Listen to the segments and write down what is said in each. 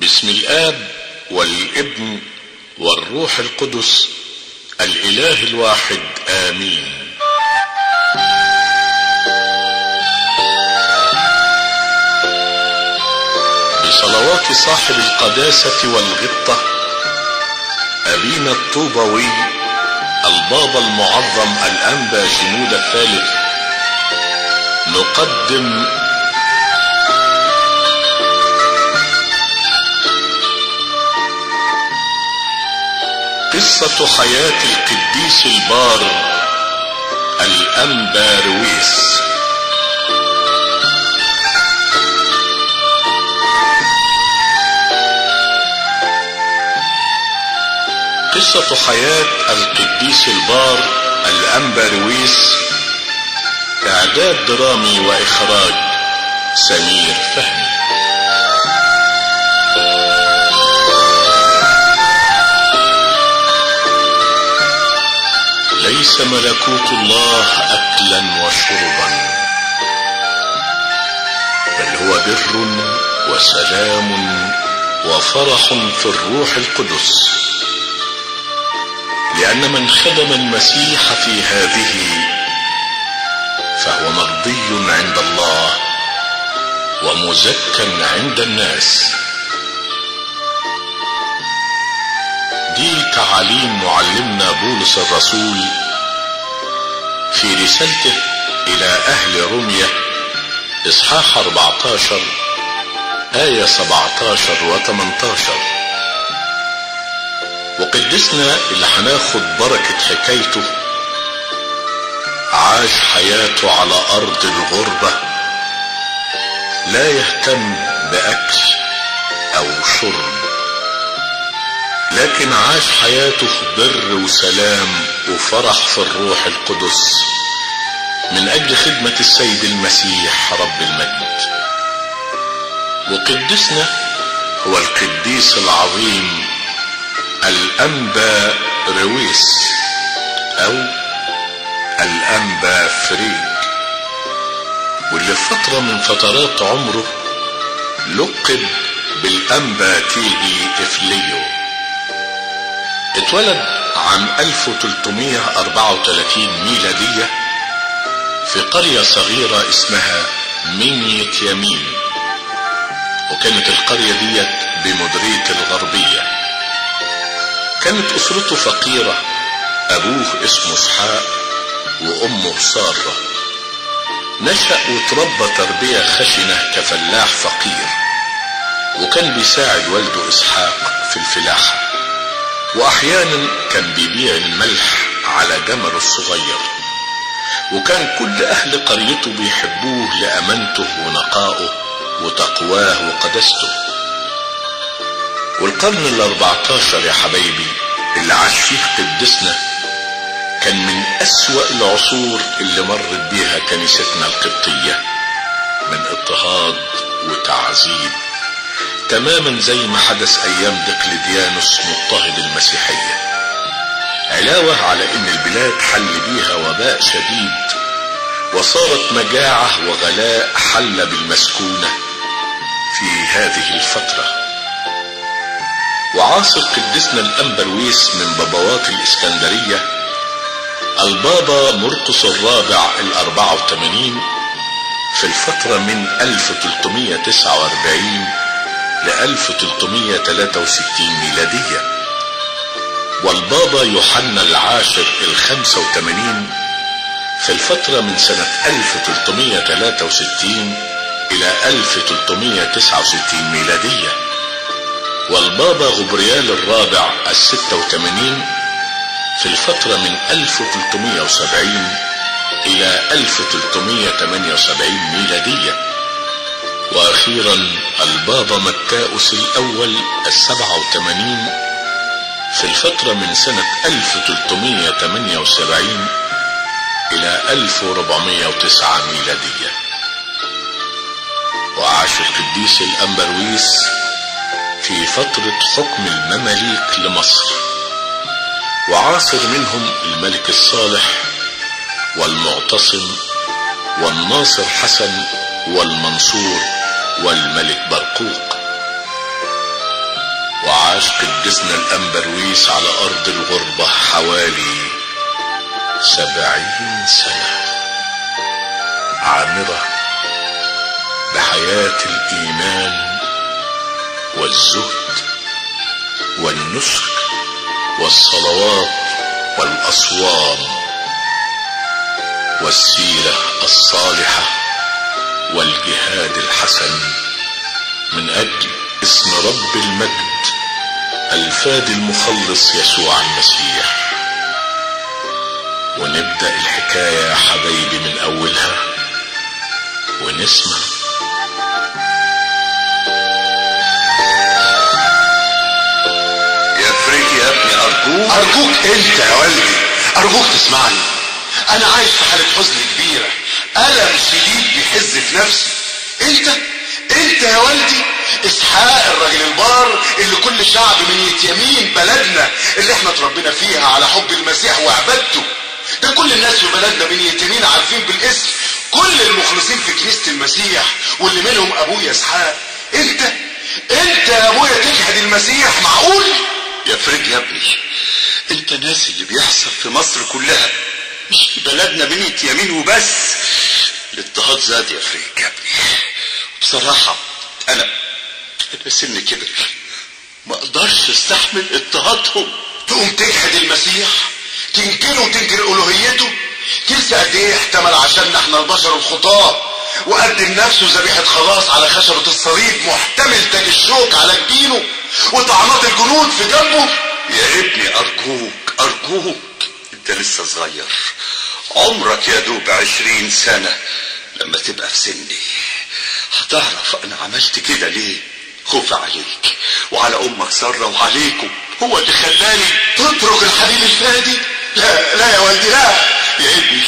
باسم الآب والابن والروح القدس الإله الواحد آمين. بصلوات صاحب القداسة والغبطة أبينا الطوبوي البابا المعظم الأنبا شنود الثالث نقدم قصة حياة القديس البار الأنبا رويس قصة حياة القديس البار الأنبا رويس إعداد درامي وإخراج سمير فهمي. ليس ملكوت الله أكلا وشربا بل هو بر وسلام وفرح في الروح القدس. لأن من خدم المسيح في هذه فهو مرضي عند الله ومزكى عند الناس. دي تعاليم معلمنا بولس الرسول في رسالته إلى أهل روميا إصحاح 14 آية 17 و 18 وقدسنا اللي هناخد بركة حكايته عاش حياته على أرض الغربة لا يهتم بأكل أو شرب. لكن عاش حياته بر وسلام وفرح في الروح القدس من أجل خدمة السيد المسيح رب المجد. وقدسنا هو القديس العظيم الأنبا رويس أو الأنبا فريج واللي في فترة من فترات عمره لقب بالأنبا تيجي إفليو. اتولد عام 1334 ميلادية في قرية صغيرة اسمها منية يمين وكانت القرية ديت بمديرية الغربية. كانت أسرته فقيرة أبوه اسمه إسحاق وأمه سارة. نشأ وتربى تربية خشنة كفلاح فقير وكان بيساعد والده إسحاق في الفلاحة. وأحيانا كان بيبيع الملح على جمله الصغير. وكان كل أهل قريته بيحبوه لأمانته ونقائه وتقواه وقدسته. والقرن الأربعتاشر يا حبايبي اللي عاش فيه قدسنا كان من أسوأ العصور اللي مرت بيها كنيستنا القبطية من اضطهاد وتعذيب. تماما زي ما حدث أيام دقلديانوس مضطهد المسيحية. علاوة على إن البلاد حل بيها وباء شديد وصارت مجاعة وغلاء حل بالمسكونة في هذه الفترة. وعاصر قدسنا الأنبرويس من بابوات الإسكندرية البابا مرقس الرابع الأربعة وثمانين في الفترة من 1349 ل 1363 ميلادية. والبابا يوحنا العاشر الخمسة وثمانين في الفترة من سنة 1363 إلى 1369 ميلادية. والبابا غبريال الرابع الستة وثمانين في الفترة من 1370 إلى 1378 ميلادية. وأخيرا البابا متاؤس الأول السبعة وثمانين في الفترة من سنة 1378 إلى 1409 ميلادية. وعاش القديس الأنبرويس في فترة حكم المماليك لمصر وعاصر منهم الملك الصالح والمعتصم والناصر حسن والمنصور. والملك برقوق. أبونا الأنبرويس على أرض الغربة حوالي سبعين سنة. عامرة بحياة الإيمان والزهد والنسك والصلوات والأصوام والسيرة الصالحة. والجهاد الحسن. من أجل اسم رب المجد الفادي المخلص يسوع المسيح. ونبدأ الحكاية يا حبايبي من أولها. ونسمع. يا فريد يا ابني أرجوك. أرجوك أنت يا والدي. أرجوك تسمعني. أنا عايش في حالة حزن كبيرة. ألم شديد بيحز في نفسي. أنت أنت يا والدي إسحاق الراجل البار اللي كل شعب من يتيمين بلدنا اللي إحنا اتربينا فيها على حب المسيح وعبادته. ده كل الناس في بلدنا من يتيمين عارفين بالاسم. كل المخلصين في كنيسة المسيح واللي منهم أبويا إسحاق. أنت أنت يا أبويا تجحد المسيح معقول؟ يا فريد يا ابني أنت ناسي اللي بيحصل في مصر كلها. مش في بلدنا بنية يمين وبس. الاضطهاد زاد يا فريد يا ابني بصراحة أنا أنا سني كبر. ما أقدرش أستحمل اضطهادهم. تقوم تجحد المسيح؟ تنكره وتنكر ألوهيته؟ تنسى قد إيه احتمل عشاننا إحنا البشر الخطاة. وقدم نفسه ذبيحة خلاص على خشبة الصليب محتمل تاج الشوك على جبينه. وطعنات الجنود في جنبه. يا ابني أرجوك أرجوك. أنت لسه صغير. عمرك يا دوب عشرين سنة. لما تبقى في سني. هتعرف أنا عملت كده ليه؟ خوف عليك. وعلى أمك سارة وعليكم. هو اللي خلاني تترك الحليل الفادي؟ لا لا يا والدي لا. يا ابني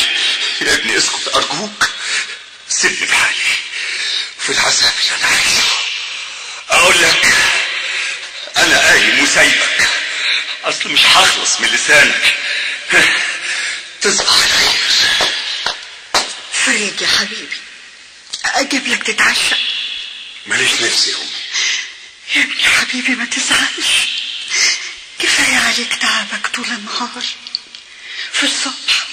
يا ابني اسكت. أرجوك سيبني بحالي. في العذاب اللي أنا عايشه أقول لك أنا قايم وسايبك. أصل مش هخلص من لسانك. تصبح على حبيبي. أجيب لك تتعشى ماليش نفسي يا امي يا ابني حبيبي ما تزعلش. كفاية عليك تعبك طول النهار. في الصبح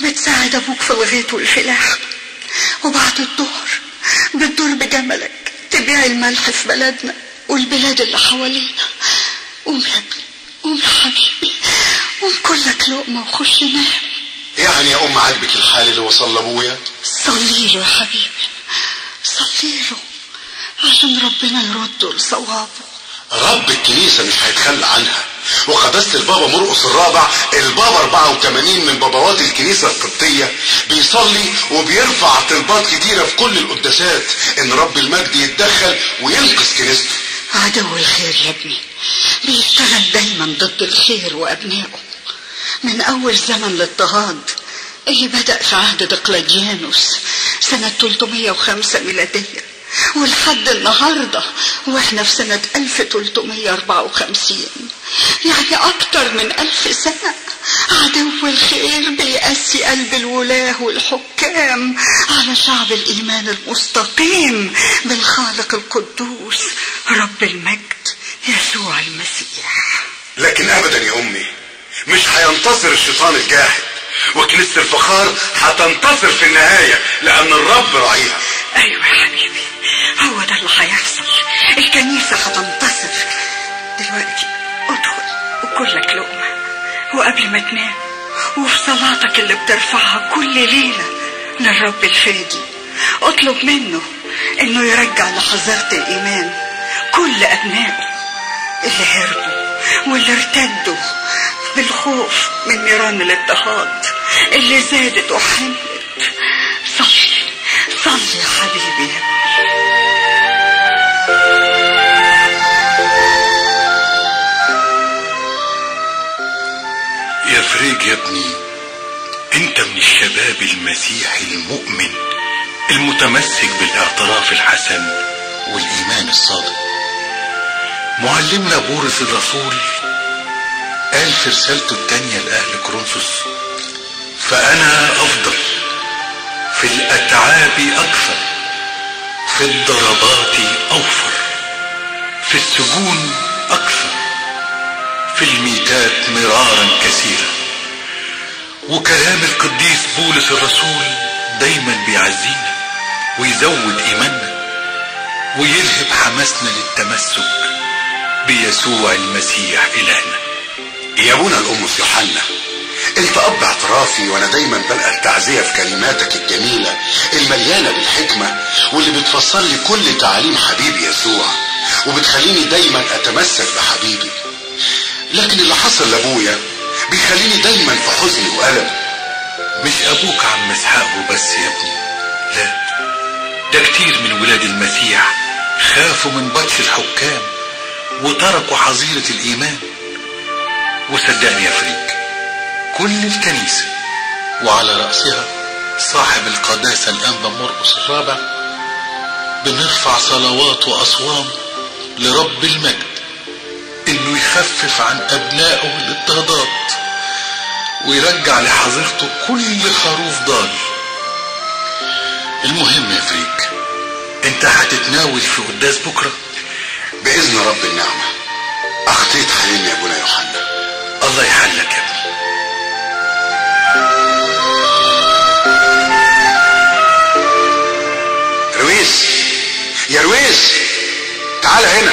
بتساعد أبوك في الغيط والفلاح. وبعد الظهر بتدور بجملك. تبيع الملح في بلدنا والبلاد اللي حوالينا. قوم يا ابني قوم يا حبيبي. قوم كلك لقمة وخش نام يعني يا أم عاجبك الحال اللي وصل لابويا صلي له يا حبيبي. صلي له عشان ربنا يرده لصوابه رب الكنيسة مش هيتخلى عنها. وقداسة البابا مرقس الرابع البابا 84 من بابوات الكنيسة القبطية. بيصلي وبيرفع طلبات كتيرة في كل القداسات. إن رب المجد يتدخل وينقذ كنيسته. عدو الخير يا ابني. بيشتغل دايما ضد الخير وأبنائه. من أول زمن الاضطهاد اللي بدأ في عهد دقلديانوس سنة 305 ميلادية. ولحد النهاردة وإحنا في سنة 1354 يعني أكتر من ألف سنة. عدو الخير بيقسي قلب الولاة والحكام على شعب الإيمان المستقيم بالخالق القدوس رب المجد يسوع المسيح. لكن ابدا يا أمي مش هينتصر الشيطان الجاحد وكنيسة الفخار هتنتصر في النهاية لأن الرب راعيها يا حبيبي هو ده اللي هيحصل الكنيسة هتنتصر دلوقتي ادخل وكلك لقمة. وقبل ما تنام وفي صلاتك اللي بترفعها كل ليلة للرب الفادي. اطلب منه إنه يرجع لحظات الإيمان كل أبنائه اللي هربوا واللي ارتدوا بالخوف من نيران الاضطهاد اللي زادت وحملت. صلي صلي يا حبيبي. يا فريج يا ابني أنت من الشباب المسيحي المؤمن المتمسك بالأعتراف الحسن والإيمان الصادق. معلمنا بولس الرسول قال في رسالته التانية لأهل كورنثوس فأنا أفضل في الأتعاب أكثر في الضربات أوفر في السجون أكثر في الميتات مرارا كثيرا وكلام القديس بولس الرسول دايما بيعزينا ويزود إيماننا ويلهب حماسنا للتمسك بيسوع المسيح إلهنا. يا ابونا الأمس يوحنا انت اب اعترافي وأنا دايما بلقى التعزية في كلماتك الجميلة المليانة بالحكمة واللي بتفسر لي كل تعاليم حبيبي يسوع وبتخليني دايما أتمسك بحبيبي. لكن اللي حصل لأبويا بيخليني دايما في حزن وألم. مش أبوك عم اسحاق وبس يا ابني. لا ده كتير من ولاد المسيح خافوا من بطش الحكام وتركوا حظيرة الإيمان. وصدقني يا فريق كل الكنيسة وعلى رأسها صاحب القداسة الأنبا مرقس الرابع بنرفع صلوات وأصوام لرب المجد إنه يخفف عن أبنائه الاضطهادات ويرجع لحظيرته كل خروف ضال. المهم يا فريق أنت هتتناول في قداس بكرة؟ بإذن رب النعمة أخطيت حالين يا ابونا يوحنا. الله يحلك يا ابني رويس يا رويس تعال هنا.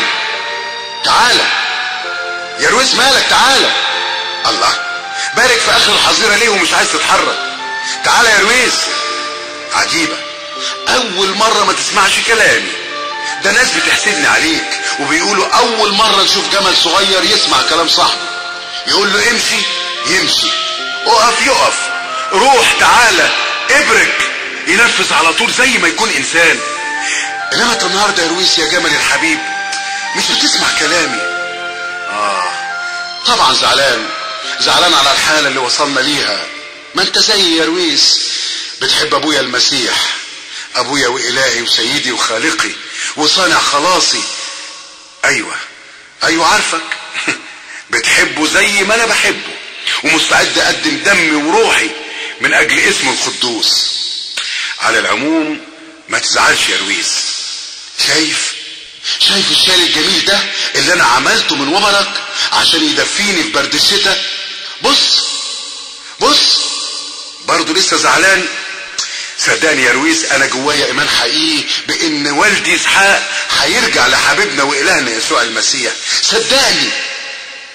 تعال. يا رويس مالك؟ تعال. الله بارك في آخر الحظيرة ليه ومش عايز تتحرك. تعال يا رويس. عجيبة. أول مرة ما تسمعش كلامي. ده ناس بتحسدني عليك وبيقولوا أول مرة نشوف جمل صغير يسمع كلام صاحبه يقول له امشي يمشي. اقف يقف. روح تعالى ابرك. ينفذ على طول زي ما يكون إنسان. إنما أنت النهارده يا رويس يا جمل الحبيب مش بتسمع كلامي. آه طبعا زعلان. زعلان على الحالة اللي وصلنا ليها. ما أنت زي يا رويس بتحب أبويا المسيح. أبويا وإلهي وسيدي وخالقي وصانع خلاصي. أيوه أيوه عارفك. بتحبه زي ما أنا بحبه ومستعد أقدم دمي وروحي من أجل اسمه القدوس. على العموم ما تزعلش يا رويس شايف؟ شايف الشال الجميل ده اللي أنا عملته من وبرك عشان يدفيني في برد الشتاء؟ بص بص برضه لسه زعلان. صدقني يا رويس أنا جوايا إيمان حقيقي بإن والدي إسحاق هيرجع لحبيبنا وإلهنا يسوع المسيح. صدقني.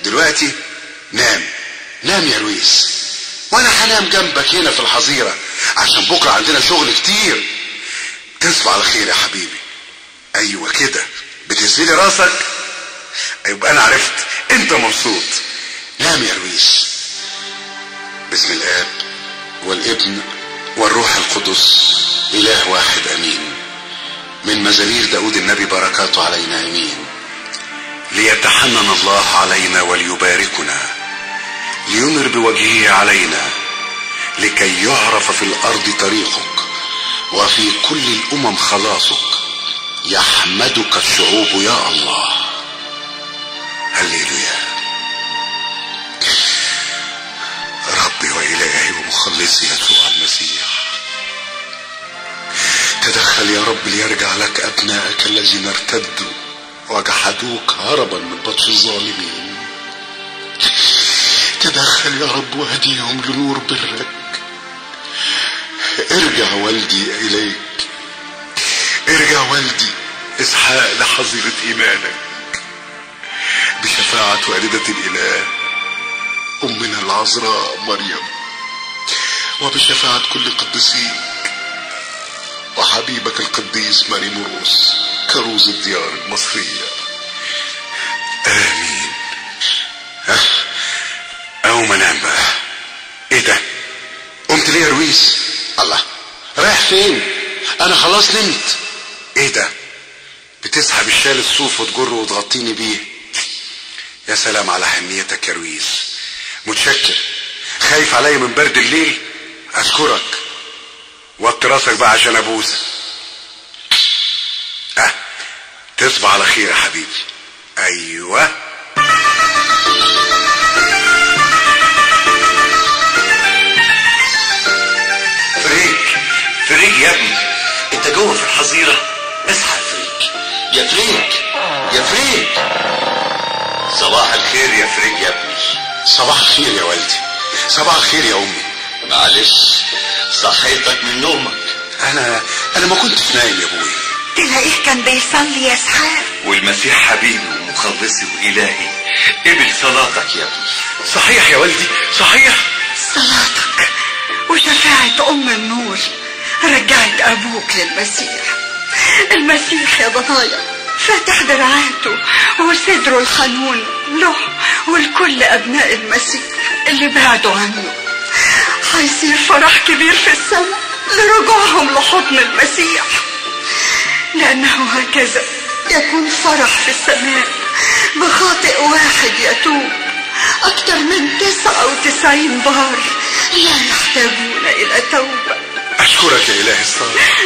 دلوقتي نام. نام يا رويس وأنا هنام جنبك هنا في الحظيرة عشان بكرة عندنا شغل كتير. تصبح على خير يا حبيبي. أيوه كده. بتسفيلي راسك؟ يبقى أنا عرفت. أنت مبسوط. نام يا رويس بسم الآب والابن والروح القدس إله واحد آمين. من مزامير داود النبي بركاته علينا آمين. ليتحنن الله علينا وليباركنا لينر بوجهه علينا لكي يعرف في الأرض طريقك وفي كل الأمم خلاصك يحمدك الشعوب يا الله. هللويا. ربي وإلهي ومخلصي يسوع المسيح. تدخل يا رب ليرجع لك أبنائك الذين ارتدوا. وجحدوك هربا من بطش الظالمين. تدخل يا رب واهديهم لنور برك. ارجع والدي إليك. ارجع والدي إسحاق لحظيرة إيمانك. بشفاعة والدة الإله أمنا العذراء مريم. وبشفاعة كل قديسيك. وحبيبك القديس ماري مرقس كروز الديار المصرية. آمين. ها؟ أو ما بقى إيه ده؟ قمت ليه يا رويس؟ الله. رايح فين؟ أنا خلاص نمت. إيه ده؟ بتسحب الشال الصوف وتجره وتغطيني بيه. يا سلام على حنيتك يا رويس. متشكر. خايف عليا من برد الليل؟ أشكرك. وطي راسك بقى عشان أبوس آه تصبح على خير يا حبيبي. أيوه. فريج فريج يا ابني. انت جوه في الحظيرة. اصحى يا فريج يا فريج يا فريج صباح الخير يا فريج يا ابني. صباح الخير يا والدي. صباح الخير يا أمي. معلش صحيتك من نومك. أنا أنا ما كنتش نايم يا أبوي. تلاقيه كان بيصلي يا اسحاق والمسيح حبيبي ومخلصي وإلهي. قبل صلاتك يا ابني صحيح يا والدي صحيح. صلاتك. وشفاعة أم النور. رجعت أبوك للمسيح. المسيح يا ضنايا فاتح دراعاته وصدره الحنون له ولكل أبناء المسيح اللي بعدوا عنه. هيصير فرح كبير في السماء لرجوعهم لحضن المسيح. لأنه هكذا يكون فرح في السماء. بخاطئ واحد يتوب. أكثر من تسعة وتسعين بار لا يحتاجون إلى توبة. أشكرك يا إلهي الصالح.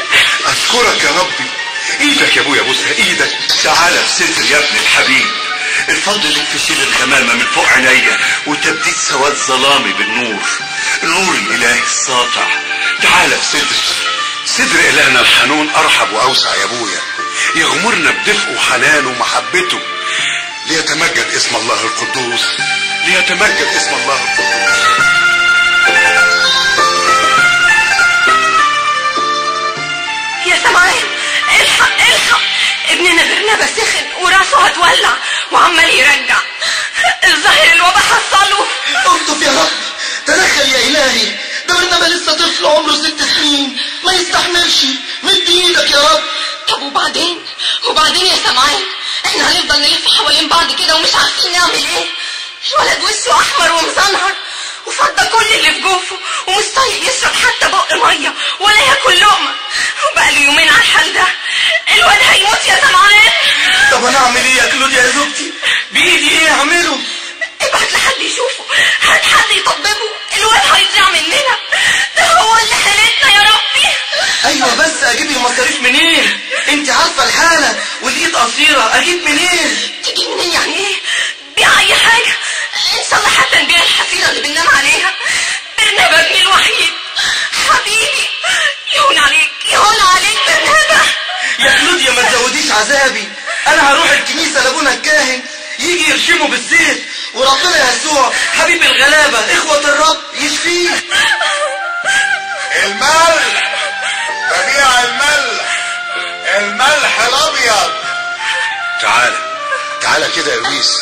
أشكرك يا ربي. إيدك يا أبويا بوسها إيدك. تعالى صدر يا ابني الحبيب. الفضل لك في شيل الغمامة من فوق عينيا وتبديد سواد ظلامي بالنور. النور الإلهي الساطع. تعالى صدري صدر إلهنا الحنون أرحب وأوسع يا أبويا. يغمرنا بدفء وحنان ومحبته. ليتمجد اسم الله القدوس. ليتمجد اسم الله القدوس. يا سمعان الحق الحق. ابننا برنابا سخن وراسه هتولع وعمال يرجع. الظاهر الوبا حصله الطف يا رب تدخل يا إلهي. ده لسه طفل عمره ست سنين. ما يستحملش. مد إيدك يا رب. طب وبعدين؟ وبعدين يا سمعان إحنا هنفضل نلف حوالين بعض كده ومش عارفين نعمل إيه. الولد وشه أحمر ومزنهر وفضى كل اللي في جوفه ومش طايق يشرب حتى بق مية ولا ياكل لقمة. وبقى له يومين على الحال ده. الواد هيموت يا سمعان. طب أنا أعمل إيه يا كلود يا زوجتي؟ بإيدي إيه أعمله؟ ابعت لحد يشوفه. هات حد يطببه الواد هيضيع مننا. ده هو اللي حالتنا يا ربي. أيوه بس أجيب المصاريف منين؟ أنت عارفة الحالة والإيد قصيرة. أجيب منين؟ تجيب منين يعني إيه؟ بيع أي حاجة. إن شاء الله حتى نبيع الحفيره اللي بننام عليها. برنابا ابني الوحيد. حبيبي يهون عليك يهون عليك برنابا يا كلوديا ما تزوديش عذابي. أنا هروح الكنيسة لأبونا الكاهن يجي يرشمه بالزيت. وربنا يسوع حبيب الغلابة إخوة الرب يشفيه الملح ببيع الملح. الملح الأبيض. تعالى تعالى كده يا لويس.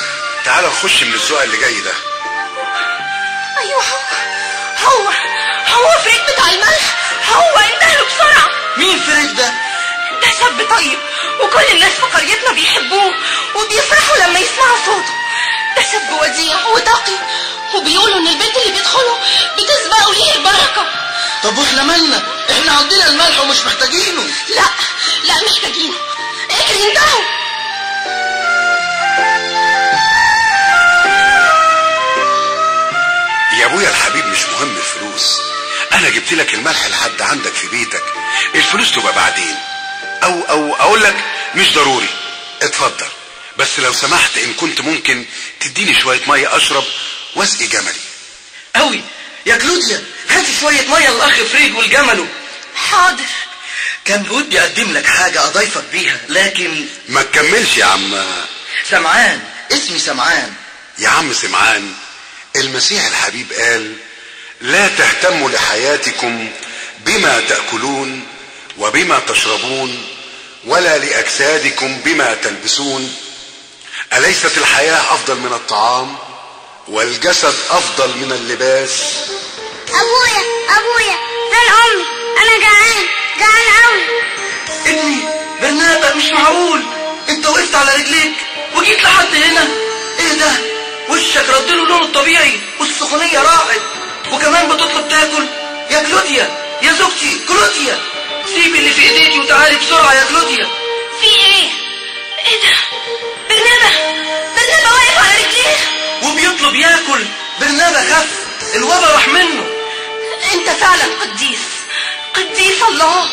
تعالى نخش من الزقه اللي جاي ده. أيوه هو هو هو فريد بتاع الملح؟ هو إنتهى بسرعة. مين فريد ده؟ ده شاب طيب وكل الناس في قريتنا بيحبوه وبيفرحوا لما يسمعوا صوته. ده شاب وديع وتقي وبيقولوا إن البيت اللي بيدخله بتسبقه ليه البركة. طب وإحنا مالنا؟ إحنا عندنا الملح ومش محتاجينه. لا لا محتاجينه. اجري انتهوا يا أبويا الحبيب مش مهم الفلوس. أنا جبت لك الملح لحد عندك في بيتك. الفلوس تبقى بعدين. أو أو أقول لك مش ضروري. اتفضل. بس لو سمحت إن كنت ممكن تديني شوية مية أشرب وأسقي جملي. قوي يا كلوديا هاتي شوية مية للاخ فريد والجمله حاضر. كان ودي أقدم لك حاجة أضيفك بيها لكن ما تكملش يا عم. سمعان اسمي سمعان. يا عم سمعان المسيح الحبيب قال لا تهتموا لحياتكم بما تأكلون وبما تشربون ولا لأجسادكم بما تلبسون. أليست الحياة أفضل من الطعام؟ والجسد أفضل من اللباس؟ أبويا أبويا فين امي أنا جعان جعان قوي ابني برنابا مش معقول. أنت وقفت على رجليك وجيت لحد هنا. إيه ده؟ وشك رد له لونه الطبيعي والسخونيه راحت وكمان بتطلب تاكل. يا كلوديا يا زوجتي كلوديا. سيبي اللي في إيديكي وتعالي بسرعة يا كلوديا. في إيه؟ إيه ده؟ برنابا برنابا واقف على رجليه. وبيطلب ياكل. برنابا خف. الوبا راح منه. انت فعلا قديس. قديس الله.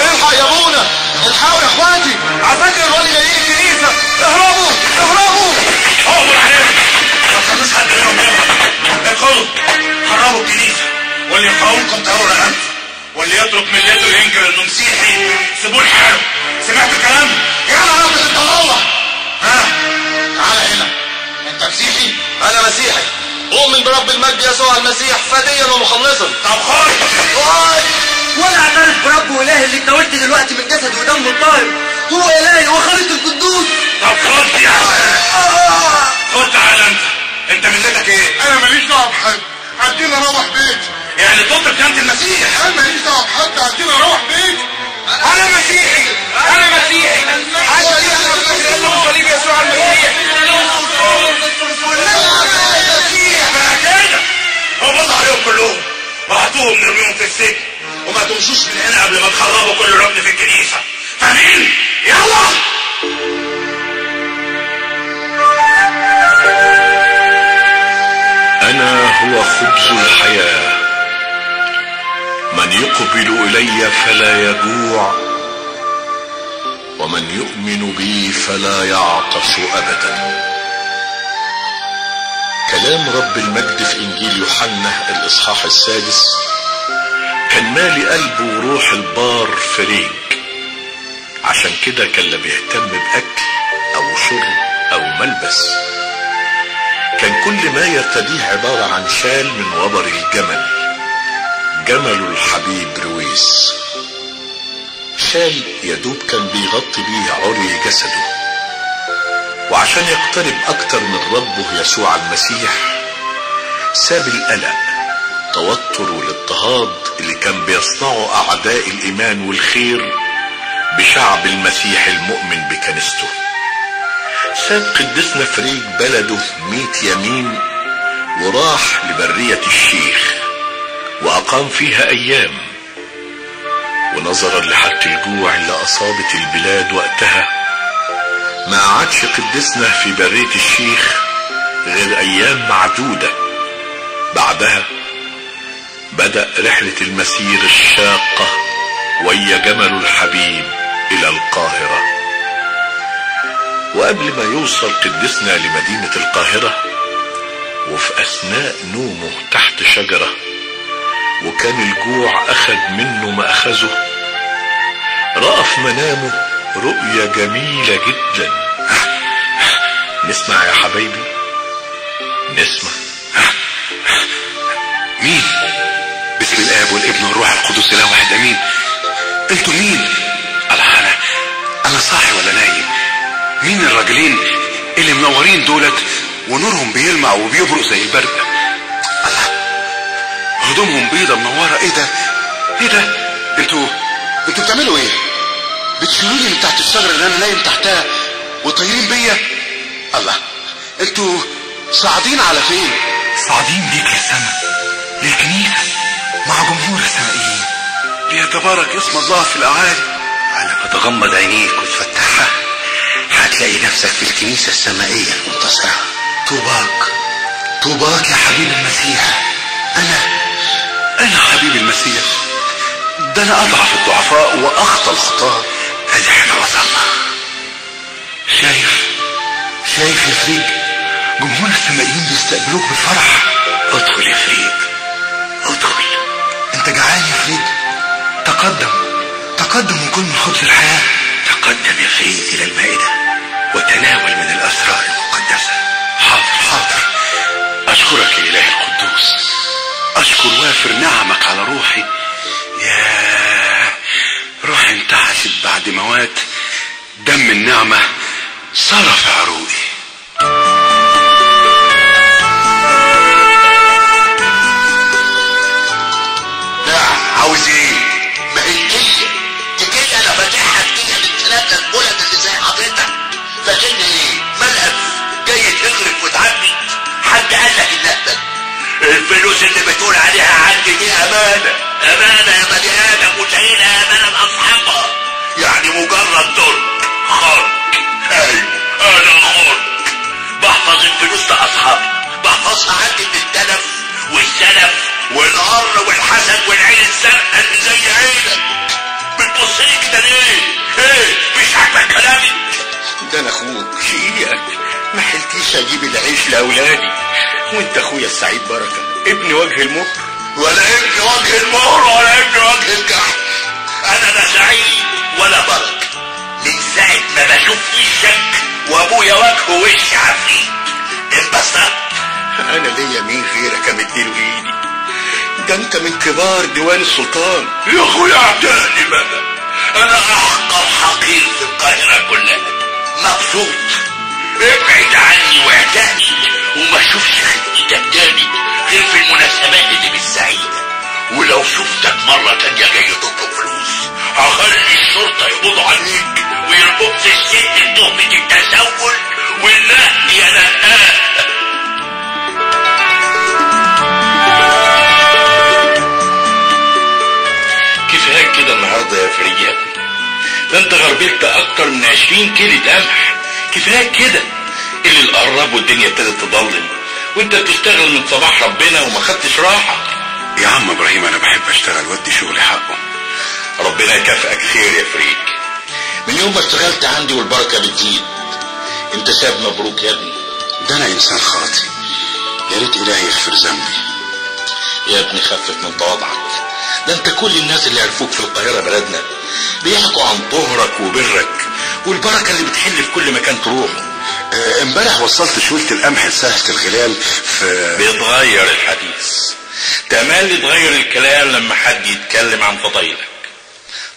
الحق يا الحقوا يا اخواتي عساكر الوالي جايين الكنيسه اهربوا اهربوا. اهربوا يا عليهم ما تخلوش حد منهم يهرب اقعدوا هربوا الكنيسه واللي يقاومكم تعالوا رقبتي واللي يترك ملته ينكر إنه مسيحي. سيبوه لحاله. سمعت الكلام؟ يلا يا ابني أنت الله ها؟ تعالى هنا. أنت مسيحي؟ أنا مسيحي. اؤمن برب المجد يسوع المسيح فديا ومخلصا. طب خرج وأنا اعترف برب واله اللي اتناولت دلوقتي من جسد ودم الطاهر هو الهي وخالق القدوس طب خد يا خد تعالى انت انت ملتك إيه؟ أنا ماليش دعوه بحد عدينا أروح بيتي يعني ضد قيامة المسيح أنا ماليش دعوه بحد عدينا أروح بيتي أنا مسيحي أنا مسيحي عشان يسوع صليب يسوع المسيح بقى كده قبض عليهم كلهم وهاتوهم نرميهم في السجن. وما تمشوش من هنا قبل ما تخربوا كل ركن في الكنيسة. فاهمين؟ يلا! أنا هو خبز الحياة. من يقبل إلي فلا يجوع ومن يؤمن بي فلا يعطش أبدا. كلام رب المجد في إنجيل يوحنا الإصحاح السادس. كان مالي قلبه وروح البار فريج. عشان كده كان لا بيهتم بأكل أو شرب أو ملبس. كان كل ما يرتديه عبارة عن شال من وبر الجمل. جمل الحبيب رويس. شال يدوب كان بيغطي بيه عري جسده. وعشان يقترب أكتر من ربه يسوع المسيح ساب القلق التوتر والاضطهاد اللي كان بيصنعه أعداء الإيمان والخير بشعب المسيح المؤمن بكنيسته. ساب قدسنا فريج بلده ميت يمين وراح لبرية الشيخ وأقام فيها أيام ونظرا لحالة الجوع اللي أصابت البلاد وقتها. ما عادش قدسنا في برية الشيخ غير أيام معدودة. بعدها بدأ رحلة المسير الشاقة ويا جمل الحبيب إلى القاهرة. وقبل ما يوصل قدسنا لمدينة القاهرة وفي أثناء نومه تحت شجرة وكان الجوع أخذ منه ما أخذه رأى في منامه رؤية جميلة جدا نسمع يا حبايبي نسمع مين؟ باسم الآب والابن والروح القدس اله واحد أمين أنتوا مين؟ الله أنا أنا صاحي ولا نايم؟ مين الراجلين اللي منورين دولت ونورهم بيلمع وبيبرق زي البرق؟ الله هدومهم بيضة منورة إيه ده؟ إيه ده؟ أنتوا أنتوا بتعملوا إيه؟ بتشيلوني من تحت الشجرة اللي أنا نايم تحتها وطايرين بيا؟ الله أنتوا صاعدين على فين؟ صاعدين بيك للسماء للكنيسة مع جمهور السمائيين ليتبارك اسم الله في الأعالي. على ما تغمض عينيك وتفتحها هتلاقي نفسك في الكنيسة السمائية المنتصرة. طوباك طوباك يا حبيب المسيح. أنا أنا حبيب المسيح. ده أنا أضعف الضعفاء واخطى الخطاة ادي وصلنا شايف شايف يا فريج جمهور السمائيين بيستقبلوك بفرح. ادخل يا فريد ادخل. انت جعان يا فريد تقدم. تقدم وكل من خبز الحياة. تقدم يا فريد إلى المائدة. وتناول من الأسرار المقدسة. حاضر حاضر. أشكرك يا إله القدوس. أشكر وافر نعمك على روحي. يا روحي انتعشت بعد موات دم النعمة صرف عروقي. نعم عاوز إيه الفلوس اللي بتقول عليها عندي دي امانة امانة يا بني آدم وشايلها امانة لاصحابها يعني مجرد دور خرج أيوه أنا خرج بحفظ الفلوس لاصحابها بحفظها عندي من التلف والسلف والقر والحسد والعين الزرقاء اللي زي عينك. بتبص لي كده ليه؟ إيه؟ مش عاجبك كلامي؟ ده أنا أخوك. شقيقك ما حلتيش أجيب العيش لأولادي. وانت اخويا السعيد بركة. ابن وجه المكر ولا ابن وجه المهر ولا ابن وجه الجحر أنا لا سعيد ولا بركة. من ساعة ما بشوف وشك وأبويا وجهه وش عفريت انبسطت أنا ليا مين غيرك امديله ايدي ده أنت من كبار ديوان السلطان. يا أخويا أعتقني بقى أنا احقر حقير في القاهرة كلها. مبسوط. ابعد عني واعتقني وما اشوفش خدتك تاني غير في المناسبات اللي بالسعيدة ولو شفتك مرة تانية جاي تطلب فلوس. هخلي الشرطة يقبضوا عليك ويربطوا في الست بتهمة التسول والنهب يا نهاب كفاية كده النهارده يا فريق ده انت غربلت أكتر من 20 كيلو قمح كفاية كده. اللي القرب والدنيا ابتدت تضلم. وانت بتشتغل من صباح ربنا وما خدتش راحة. يا عم إبراهيم أنا بحب أشتغل. وادي شغلي حقه. ربنا يكافئك خير يا فريق من يوم ما اشتغلت عندي والبركة بتزيد. انت شاب مبروك يا ابني. ده أنا إنسان خاطي يا ريت إلهي يغفر ذنبي. يا ابني خفف من تواضعك. ده انت كل الناس اللي عرفوك في القاهرة بلدنا بيحكوا عن طهرك وبرك. والبركة اللي بتحل في كل مكان تروحه آه، امبارح وصلت شوية القمح لسهلة الغلال في بيتغير الحديث. تملي يتغير الكلام لما حد يتكلم عن فضايلك.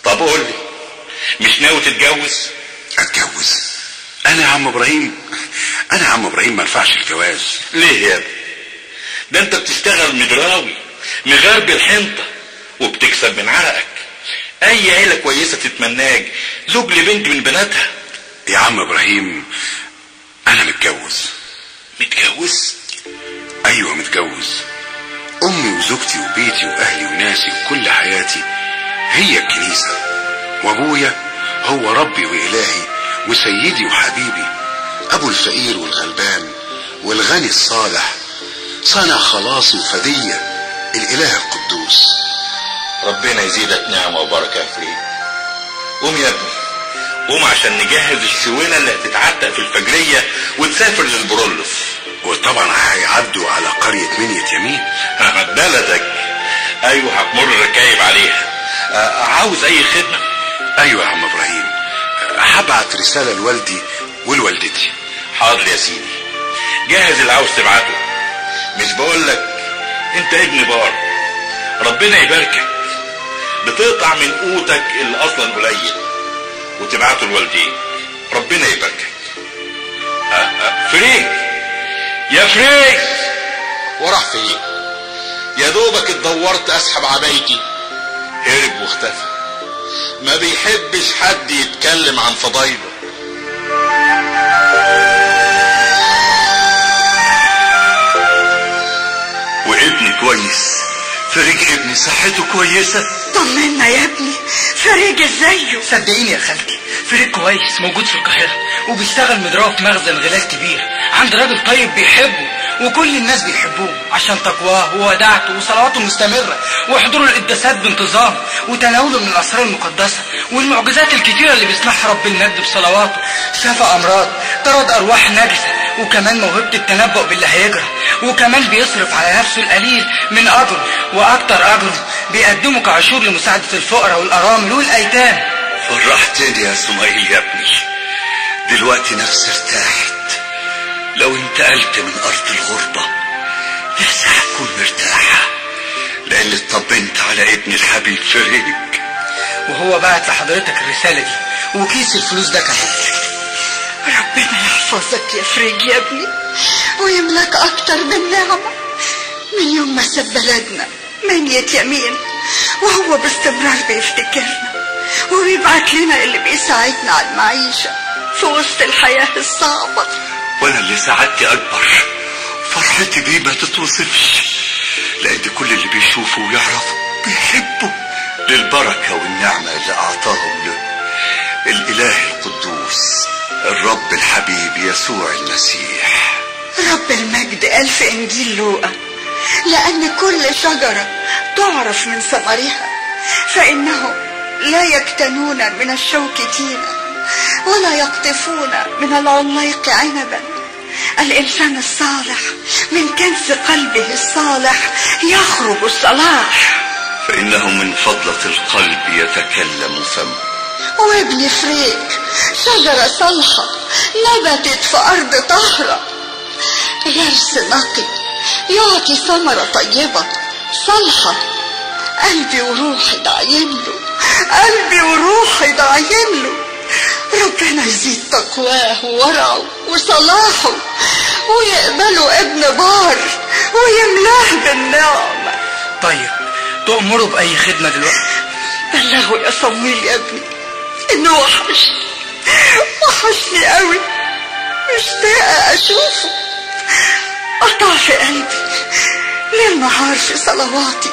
طب قول لي مش ناوي تتجوز؟ أتجوز. أنا يا عم إبراهيم أنا يا عم إبراهيم ما ينفعش الجواز. ليه يا ابني؟ ده أنت بتشتغل مدراوي مغرب الحنطة وبتكسب من عرقك. أي عيلة كويسة تتمناك؟ زوج لبنت من بناتها. يا عم إبراهيم أنا متجوز. متجوز؟ أيوه متجوز. أمي وزوجتي وبيتي وأهلي وناسي وكل حياتي هي الكنيسة. وأبويا هو ربي وإلهي وسيدي وحبيبي أبو الفقير والغلبان والغني الصالح صانع خلاصي وفدية الإله القدوس. ربنا يزيدك نعمة وبركة فريد قوم يا ابني. قوم عشان نجهز الشوينة اللي هتتعتق في الفجرية وتسافر للبرولوس. وطبعا هيعدوا على قرية منية يمين بلدك. أيوه هتمر ركايب عليها. آه، عاوز أي خدمة؟ أيوه يا عم إبراهيم. هبعت رسالة لوالدي ولوالدتي. حاضر يا سيدي. جهز اللي عاوز تبعته. مش بقول لك انت ابن بار. ربنا يباركك. بتقطع من قوتك اللي أصلا قليل. وتبعته لوالديك ربنا يباركك. آه، آه، فريق. يا فريق. وراح فين يا دوبك اتدورت أسحب عبايتي. هرب واختفى. ما بيحبش حد يتكلم عن فضايله. وابني كويس. فريق ابني صحته كويسة؟ طمنا يا ابني فريج ازايه صدقيني يا خالتي فريق كويس موجود في القاهرة وبيشتغل مدراوي في مخزن غلال كبير عند راجل طيب بيحبه. وكل الناس بيحبوه عشان تقواه. ووداعته وصلواته المستمرة وحضوره القداسات بانتظام وتناوله من الأسرار المقدسة والمعجزات الكتيرة اللي بيسمعها رب المجد بصلواته. شفى أمراض طرد أرواح نجسة وكمان موهبة التنبؤ باللي هيجرى. وكمان بيصرف على نفسه القليل من أجره وأكتر أجره بيقدمه كعشور لمساعدة الفقراء والأرامل والأيتام. فرحتني يا سميل يا ابني؟ دلوقتي نفسي ارتاحت. لو انتقلت من أرض الغربة نفسي هكون مرتاحة لأن اطمنت على ابني الحبيب فريق. وهو بعت لحضرتك الرسالة دي وكيس الفلوس ده كمان. ربنا يحفظك يا فريج يا ابني ويملك أكتر من نعمة. من يوم ما ساب بلدنا منية يمين وهو باستمرار بيفتكرنا وبيبعت لنا اللي بيساعدنا على المعيشة في وسط الحياة الصعبة. وأنا اللي سعادتي أكبر. فرحتي بيه ما تتوصفش. لأن كل اللي بيشوفه ويعرفه بيحبه للبركة والنعمة اللي أعطاهم له. الإله القدوس الرب الحبيب يسوع المسيح. رب المجد قال في إنجيل لوقا. لأن كل شجرة تعرف من ثمرها فإنهم لا يكتنون من الشوك تينا. ولا يقطفون من العنيق عنبا. الإنسان الصالح من كنز قلبه الصالح يخرج الصلاح. فإنه من فضلة القلب يتكلم فمه وابن فريك شجرة صالحة نبتت في أرض طهرة. غرس نقي يعطي ثمرة طيبة صالحة قلبي وروحي داعين له قلبي وروحي داعين له. ربنا يزيد تقواه وورعه وصلاحه ويقبله ابن بار ويملاه بالنعمة. طيب تأمروا بأي خدمة دلوقتي؟ بلغوا يا صمويل يا ابني. إنه وحشني وحشني قوي مشتاقة أشوفه. قطع في قلبي ليل نهار في صلواتي.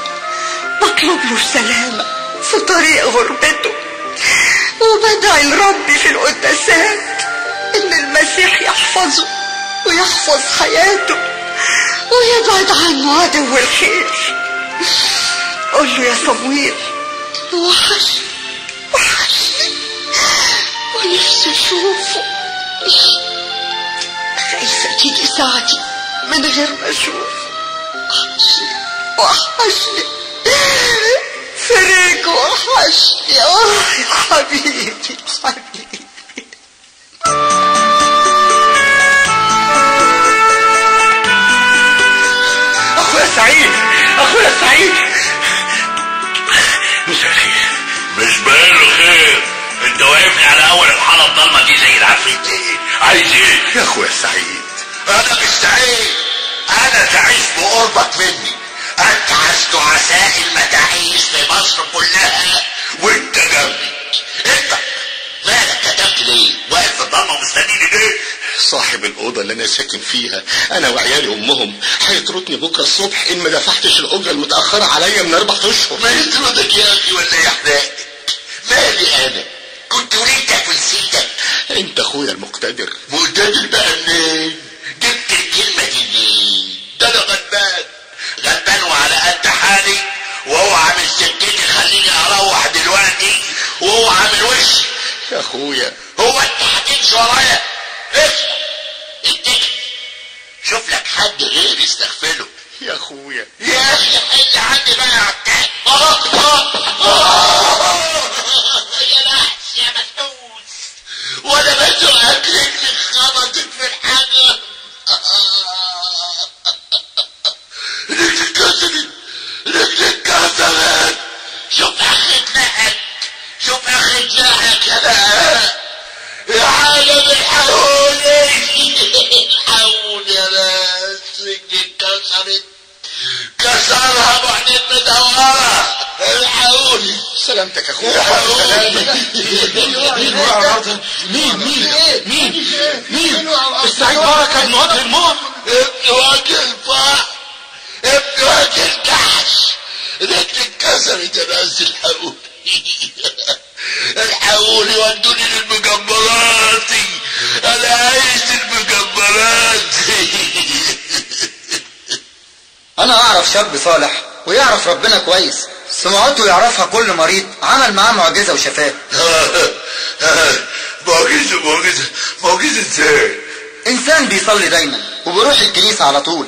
بطلب له السلامة في طريق غربته. وبدعي لربي في القداسات إن المسيح يحفظه ويحفظ حياته ويبعد عنه عدو الخير قول له يا صمويل وحشني وحشني ونفسي أشوفه. خايفة تيجي ساعتي من غير ما أشوفه. وحشني وحشني. فريق وحشني آه يا حبيبي حبيبي. أخويا سعيد أخويا سعيد. مساء الخير مش باين خير انت واقفني على أول الحاره الضلمه دي زي العفريت إيه عايز إيه؟ يا أخويا سعيد. أنا مش سعيد. أنا تعيش بقربك مني. أنت ما تعيش في مصر كلها وانت جنبي. انت مالك كتبت ليه؟ واقف في الضلمة مستنيني ليه؟ صاحب الأوضة اللي أنا ساكن فيها أنا وعيالي أمهم هيطردني بكرة الصبح إن ما دفعتش الأجرة المتأخرة عليا من أربع أشهر. ما يطردك يا أخي ولا يحرقك مالي أنا؟ كنت وليت تاكل سيتك أنت أخويا المقتدر. مقتدر بقى منين؟ جبت الكلمة دي منين؟ ده أنا غلبان. غلبان وعلى قد حالي واوعى من سكتي خليني أروح دلوقتي واوعى من وشي يا أخويا هو انت هتمشي ورايا اسمع. اتكل شوف لك حد غيري استغفله يا أخويا. يا أخي حل عندي بقى يا عتاب يا نحس يا مسدوس وأنا بدو اكلك خبطت في الحجر رجلي اتكسرت رجلي شوف أخي اتنقل شوف اتنقل يا بقى يا عالم الحقوني الحقوني يا ناس رجلي اتكسرت كسرها بعدين مدورة الحقوني سلامتك يا أخويا. مين مين؟ مين؟ مين؟ السعيد بركة ابن وجه الموت. ابن وجه الفرح ابن وجه الكحش رجلي اتكسرت يا ناس الحقوني الحقوني ودوني للمجمرات. أنا عايز المجمرات أنا أعرف شاب صالح ويعرف ربنا كويس. سمعته يعرفها كل مريض عمل معاه معجزة وشفاه معجزة معجزة معجزة إزاي؟ إنسان بيصلي دايما وبيروح الكنيسة على طول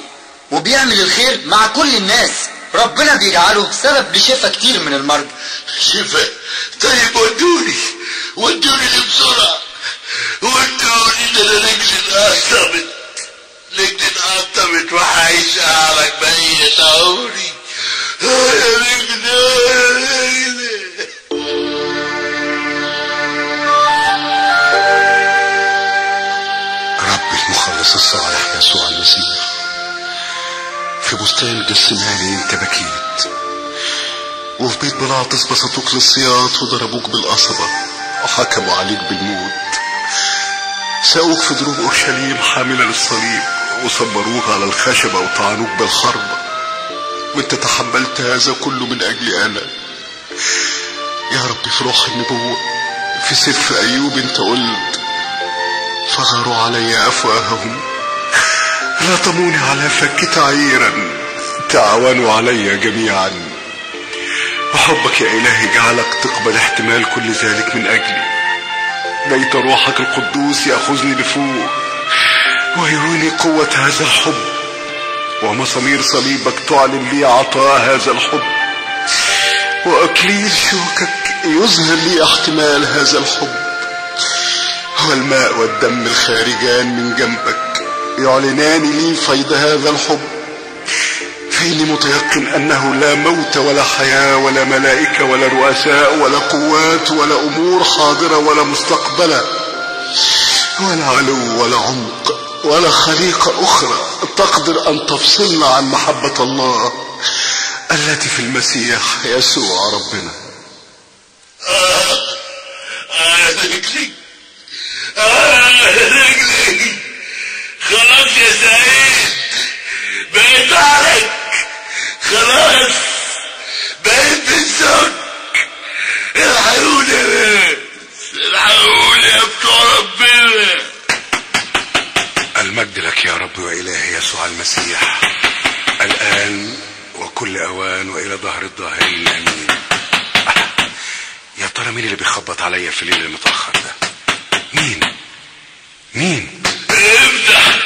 وبيعمل الخير مع كل الناس. ربنا بيجعله سبب لشفاء كتير من المرضى. شفاء طيب ودوني. ودوني بسرعة ودوني ده أنا رجلي انقطمت رجلي انقطمت وعايش اعرج ميت عمري يا رجلي. في بستان جسماني انت بكيت. وفي بيت بلاطس بسطوك للصياط وضربوك بالقصبة. وحكموا عليك بالموت. ساقوك في دروب أورشليم حاملة للصليب. وصبروك على الخشبة وطعنوك بالحربة وانت تحملت هذا كله من اجلي أنا. يا رب في روح النبوة. في سفر أيوب انت قلت. فغروا علي أفواههم. لطموني على فك تعيرا تعاونوا علي جميعا. وحبك يا إلهي جعلك تقبل احتمال كل ذلك من أجلي. بيت روحك القدوس يأخذني لفوق ويروني قوة هذا الحب. ومسامير صليبك تعلن لي عطاء هذا الحب. وأكليل شوكك يظهر لي احتمال هذا الحب. والماء والدم الخارجان من جنبك يعلنان لي فيض هذا الحب فإني متيقن أنه لا موت ولا حياة ولا ملائكة ولا رؤساء ولا قوات ولا أمور حاضرة ولا مستقبلة ولا علو ولا عمق ولا خليقة أخرى تقدر أن تفصلنا عن محبة الله التي في المسيح يسوع ربنا آه رجلي آه رجلي خلاص يا سعيد. بقيت عليك. خلاص. بقيت بالزوج الحقوني يا ناس. الحقوني يا بتوع ربنا. المجد لك يا رب وإلهي يسوع المسيح. الآن وكل أوان وإلى ظهر الظاهرين. آمين. يا ترى مين اللي بيخبط عليا في الليل المتأخر ده؟ مين؟ مين؟ افتح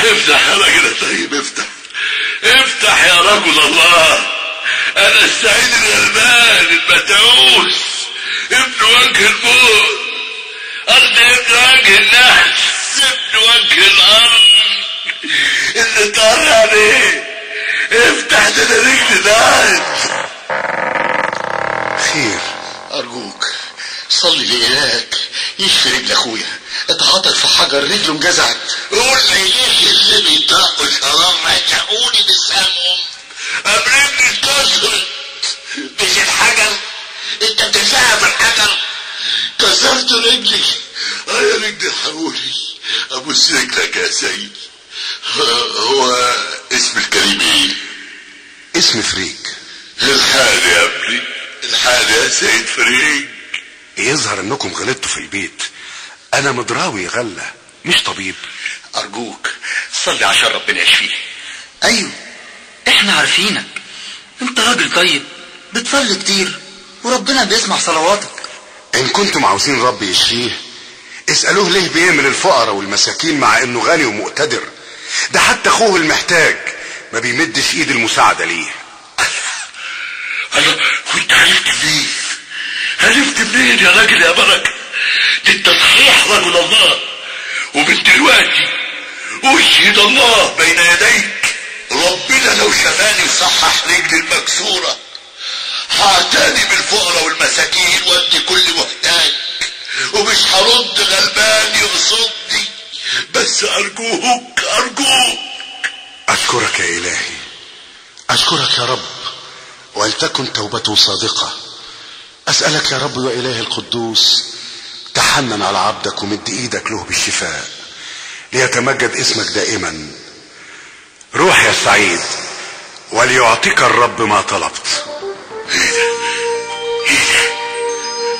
افتح يا راجل يا طيب افتح. افتح يا رجل الله. أنا السعيد الغلبان المتعوس ابن وجه الموت ارض ابن وجه الناس ابن وجه الأرض. اللي طار عليه افتح ده رجلي ضاعت خير أرجوك. صلي لإلهك يشفي رجل أخويا. اتعاطف في حجر رجله انجزعت. قول لي اللي بيطقوا شراب؟ رجعوني بسامهم قبلني اتكسرت مش الحجر؟ أنت بتلزقها في الحجر. كسرت رجلي. آه يا رجلي حولي؟ ابوس رجلك يا سيد هو اسم الكريم إيه اسم فريج الحال يا ابني. الحال يا سيد فريج يظهر انكم غلطتوا في البيت. أنا مدراوي غلة مش طبيب. أرجوك صلي عشان ربنا يشفيه. أيوه. إحنا عارفينك. أنت راجل طيب بتصلي كتير وربنا بيسمع صلواتك. إن كنتم عاوزين رب يشفيه اسألوه ليه بيعمل الفقراء والمساكين مع إنه غني ومقتدر. ده حتى أخوه المحتاج ما بيمدش إيد المساعدة ليه. الله وأنت عرفت منين عرفت منين يا راجل يا بركة ده انت صحيح رجل الله ومن دلوقتي أشهد الله بين يديك. ربنا لو شفاني وصحح رجلي المكسورة هعتني بالفقراء والمساكين وادي كل محتاج. ومش هرد غلبان يقصدني بس أرجوك أرجوك. أشكرك يا إلهي. أشكرك يا رب ولتكن توبته صادقة. اسألك يا رب وإله القدوس تحنن على عبدك ومد إيدك له بالشفاء ليتمجد اسمك دائما روح يا سعيد وليعطيك الرب ما طلبت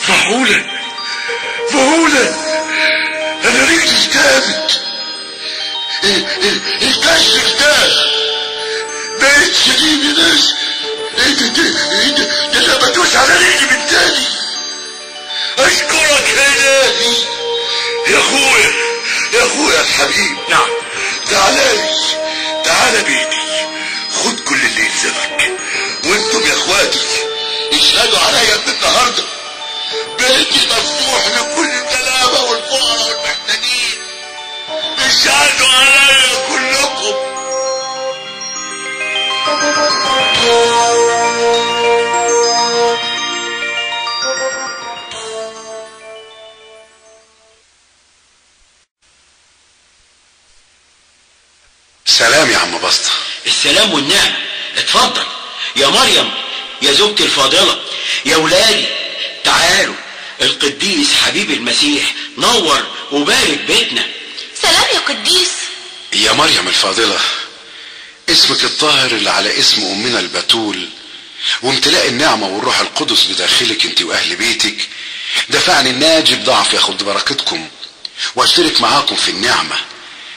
معقولة معقولة أنا رجلي اشتابت الكشف اشتاب بقيت شديد ناس إيه ده ده إيه ده ده أنا بدوس على رجلي من تاني أشكرك يا الهي يا أخويا يا أخويا الحبيب. نعم. تعالى تعالى بيتي. خد كل اللي يلزمك. وأنتم يا إخواتي اشهدوا عليا من النهارده بيتي مفتوح لكل الغلابه والفقراء والمحتاجين اشهدوا عليا كلكم. سلام يا عم بسطة. السلام والنعم. اتفضل. يا مريم يا زوجتي الفاضلة يا ولادي تعالوا. القديس حبيب المسيح نور وبارك بيتنا. سلام يا قديس. يا مريم الفاضلة. اسمك الطاهر اللي على اسم أمنا البتول وامتلاء النعمة والروح القدس بداخلك انت وأهل بيتك. دفعني الناجب ضعف ياخد بركتكم وأشترك معاكم في النعمة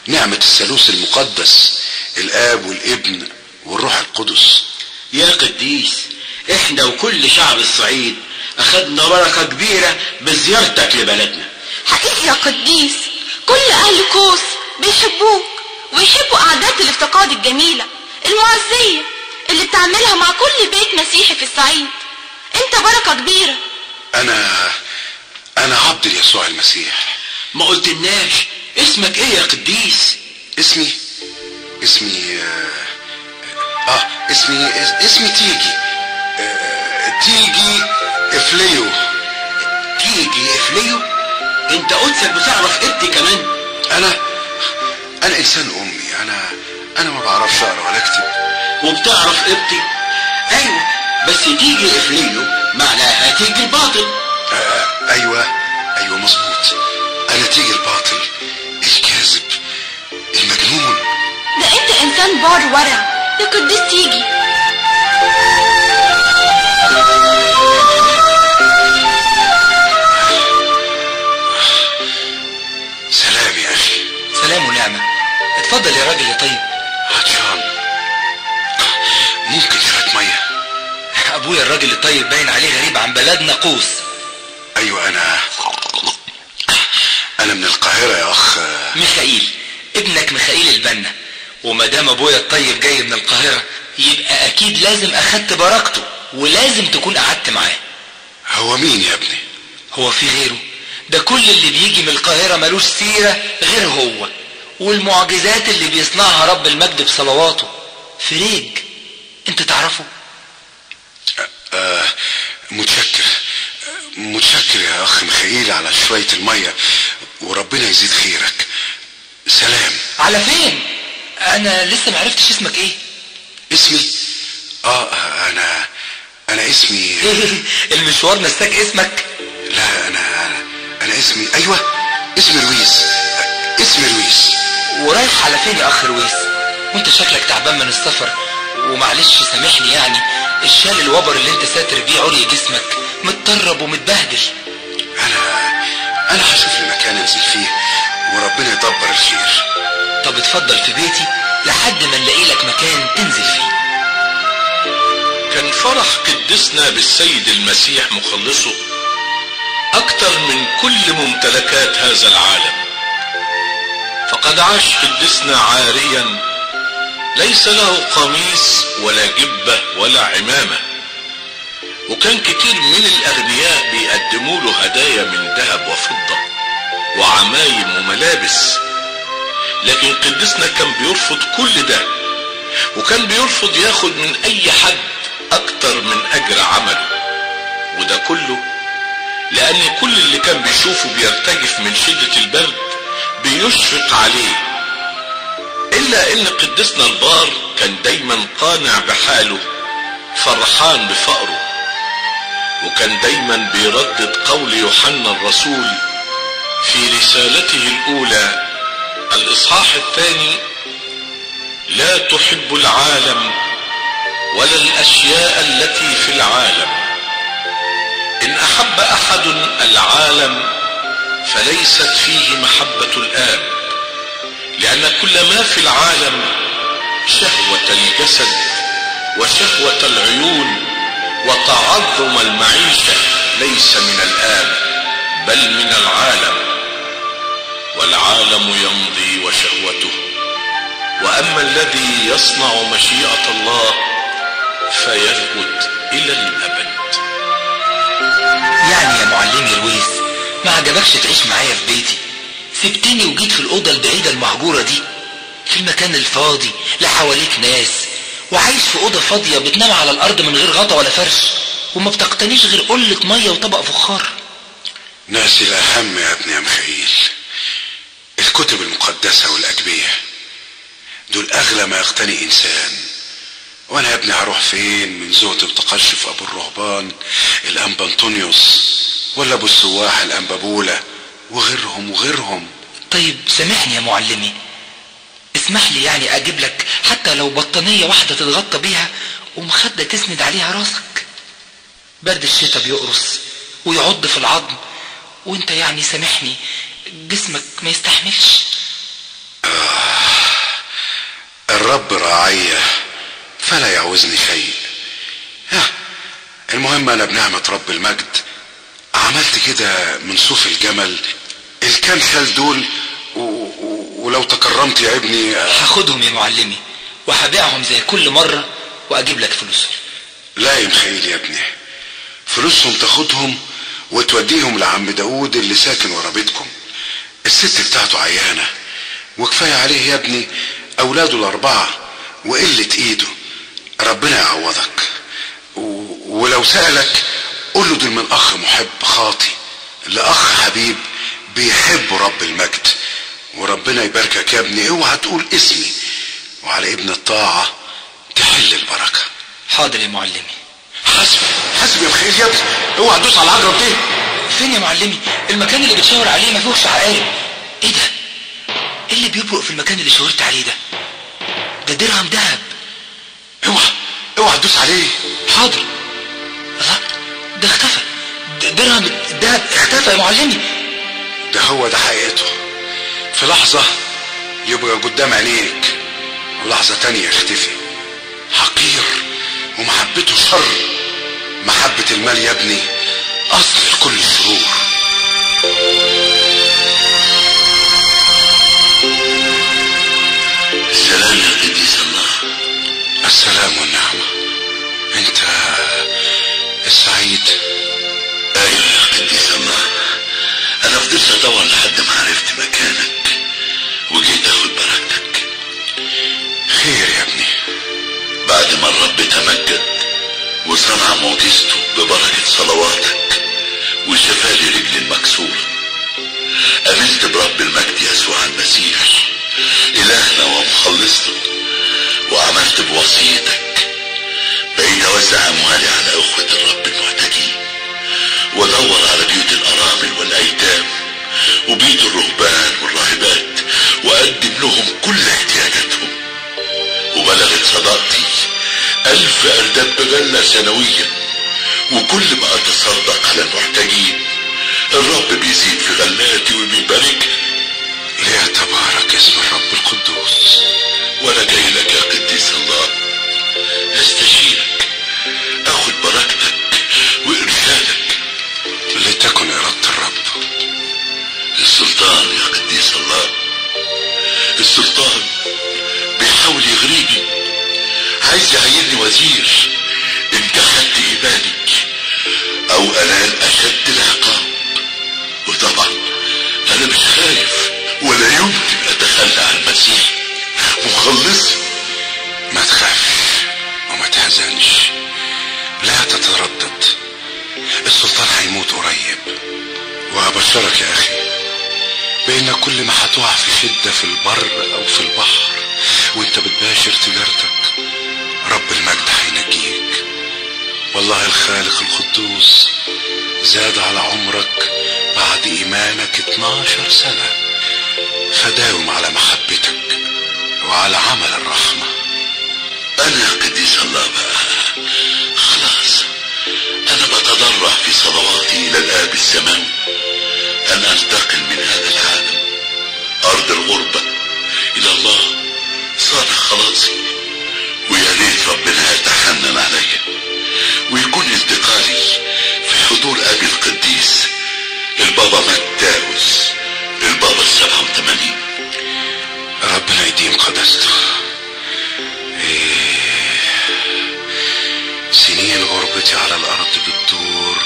نعمة الثالوث المقدس الآب والابن والروح القدس. يا قديس إحنا وكل شعب الصعيد اخدنا بركة كبيرة بزيارتك لبلدنا. حقيقي يا قديس كل أهل كوس بيحبوك. ويحبوا قعدات الافتقاد الجميلة المعزية اللي بتعملها مع كل بيت مسيحي في الصعيد. انت بركة كبيرة. أنا أنا عبد يسوع المسيح. ما قلتلناش. اسمك إيه يا قديس؟ اسمي اسمي آه، آه اسمي اس- اسمي تيجي. آه، تيجي إفليو. تيجي إفليو؟ أنت قدسك بتعرف قبطي كمان. أنا أنا انسان أمي أنا أنا ما بعرفش أقرأ ولا أكتب. وبتعرف قبطي أيوه بس تيجي افليو معناها تيجي الباطل. آه أيوه أيوه مظبوط. أنا تيجي الباطل الكاذب المجنون. ده أنت إنسان بار ورع يا قديس تيجي. سلام يا أخي. سلام ونعمة. اتفضل يا راجل يا طيب. عطشان. ممكن شوية مية؟ أبويا الراجل الطيب باين عليه غريب عن بلدنا قوس. أيوه أنا أنا من القاهرة يا أخ. ميخائيل ابنك ميخائيل البنا. وما دام أبويا الطيب جاي من القاهرة يبقى أكيد لازم أخدت بركته ولازم تكون قعدت معاه. هو مين يا ابني؟ هو في غيره. ده كل اللي بيجي من القاهرة ملوش سيرة غير هو. والمعجزات اللي بيصنعها رب المجد بصلواته. فريج انت تعرفه؟ آه متشكر. متشكر يا أخ ميخائيل على شوية المية وربنا يزيد خيرك. سلام. على فين؟ أنا لسه معرفتش اسمك إيه. اسمي؟ آه أنا أنا اسمي المشوار نساك اسمك. لا أنا أنا, أنا اسمي أيوه اسمي رويس. اسمي رويس. ورايح على فين يا اخ رويس وأنت شكلك تعبان من السفر. ومعلش سامحني يعني. الشال الوبر اللي أنت ساتر بيه عري جسمك. متطرب ومتبهدل. أنا أنا هشوف لي مكان أنزل فيه. وربنا يدبر الخير. طب اتفضل في بيتي. لحد ما نلاقي لك مكان تنزل فيه. كان فرح قدسنا بالسيد المسيح مخلصه أكثر من كل ممتلكات هذا العالم. فقد عاش قدسنا عاريا. ليس له قميص ولا جبة ولا عمامة. وكان كتير من الأغنياء بيقدموا له هدايا من ذهب وفضة وعمايم وملابس. لكن قدسنا كان بيرفض كل ده وكان بيرفض ياخد من أي حد أكتر من أجر عمله. وده كله لأن كل اللي كان بيشوفه بيرتجف من شدة البرد بيشفق عليه. إلا إن قدسنا البار كان دايما قانع بحاله فرحان بفقره وكان دايما بيردد قول يوحنا الرسول في رسالته الأولى. الإصحاح الثاني لا تحب العالم ولا الأشياء التي في العالم. إن أحب أحد العالم فليست فيه محبة الآب لأن كل ما في العالم شهوة الجسد وشهوة العيون وتعظم المعيشة ليس من الآب بل من العالم والعالم يمضي وشهوته. وأما الذي يصنع مشيئة الله فيثبت إلى الأبد. يعني يا معلمي رويس ما عجبكش تعيش معايا في بيتي. سبتني وجيت في الأوضة البعيدة المهجورة دي في المكان الفاضي لا حواليك ناس. وعايش في أوضة فاضية بتنام على الأرض من غير غطا ولا فرش وما بتقتنيش غير قلة مية وطبق فخار. ناسي الأهم يا ابني يا مخيل. الكتب المقدسة والأجبية دول أغلى ما يقتني إنسان. وأنا يا ابني هروح فين من زهد التقشف أبو الرهبان الأنبا أنطونيوس ولا أبو السواح الأنبا بولا وغيرهم وغيرهم طيب سامحني يا معلمي. اسمح لي يعني أجيب لك حتى لو بطانية واحدة تتغطى بيها ومخدة تسند عليها راسك. برد الشتاء بيقرص ويعض في العظم. وانت يعني سامحني جسمك ما يستحملش. الرب راعية فلا يعوزني شيء ها المهم أنا بنعمة رب المجد. عملت كده من صوف الجمل الكام شال دول و... و... ولو تكرمت يا ابني هاخدهم يا معلمي وهبيعهم زي كل مرة وأجيب لك فلوسهم لا يا مخيل يا ابني فلوسهم تاخدهم وتوديهم لعم داود اللي ساكن ورا بيتكم. الست بتاعته عيانة وكفاية عليه يا ابني أولاده الأربعة وقلة إيده. ربنا يعوضك و... ولو سألك قول له دول من أخ محب خاطي لأخ حبيب بيحب رب المجد. وربنا يباركك يا ابني اوعى تقول اسمي وعلى ابن الطاعة تحل البركة. حاضر يا معلمي. حسب حسب يا مخيل يا ابني. اوعى تدوس على العجرة دي. فين يا معلمي؟ المكان اللي بتشاور عليه ما فيهوش عقارب. إيه ده؟ إيه اللي بيبرق في المكان اللي شاورت عليه ده؟ ده درهم دهب اوعى اوعى تدوس عليه. حاضر. ده اختفى. د- درهم الدهب اختفى يا معلمي. ده هو ده حقيقته. في لحظة يبقى قدام عينيك ولحظة تانية يختفي. حقير ومحبته شر محبة المال يا ابني أصل لكل الشرور السلام يا قديس الله. السلام والنعمة. أنت السعيد. أيوه يا قديس الله أنا فضلت أدور لحد ما عرفت مكانك. وجيت اخد بركتك. خير يا ابني. بعد ما الرب تمجد وصنع معجزته ببركة صلواتك وشفالي رجلي المكسورة امنت برب المجد يسوع المسيح إلهنا ومخلصنا وعملت بوصيتك بقيت اوزع اموالي على أخوة الرب المحتاجين وادور على بيوت الارامل والأيتام وبيوت الرهبان والراهبات واقدم لهم كل احتياجاتهم. وبلغت صداقتي ألف أرداب بغلة سنويا وكل ما أتصدق على المحتاجين الرب بيزيد في غلاتي وبيباركها ليتبارك اسم الرب القدوس. وأنا جاي لك يا قديس الله. أستشيرك أخد بركتك وإرشادك. لتكن إرادة الرب. السلطان يا قديس الله. السلطان بيحاول يغريني عايز يعيني وزير. إن جحدت ايماني أو أنال أشد العقاب. وطبعا أنا مش خايف ولا يمكن أتخلى عن المسيح. مخلصي ما تخافش. وما تحزنش. لا تتردد. السلطان هيموت قريب. وأبشرك يا أخي بأن كل ما هتقع في شدة في البر أو في البحر وأنت بتباشر تجارتك رب المجد هينجيك. والله الخالق القدوس زاد على عمرك بعد إيمانك 12 سنة فداوم على محبتك وعلى عمل الرحمة. أنا قديس الله بقى خلاص. أنا بتضرع في صلواتي إلى الآب السماوي أن انتقل من هذا العالم. أرض الغربة. إلى الله. صالح خلاصي. ويا ريت ربنا يتحنن عليا ويكون انتقالي في حضور أبي القديس البابا متاوس البابا السبعة وثمانين. ربنا يديم قدسته. إيه. غربتي على الأرض بتدور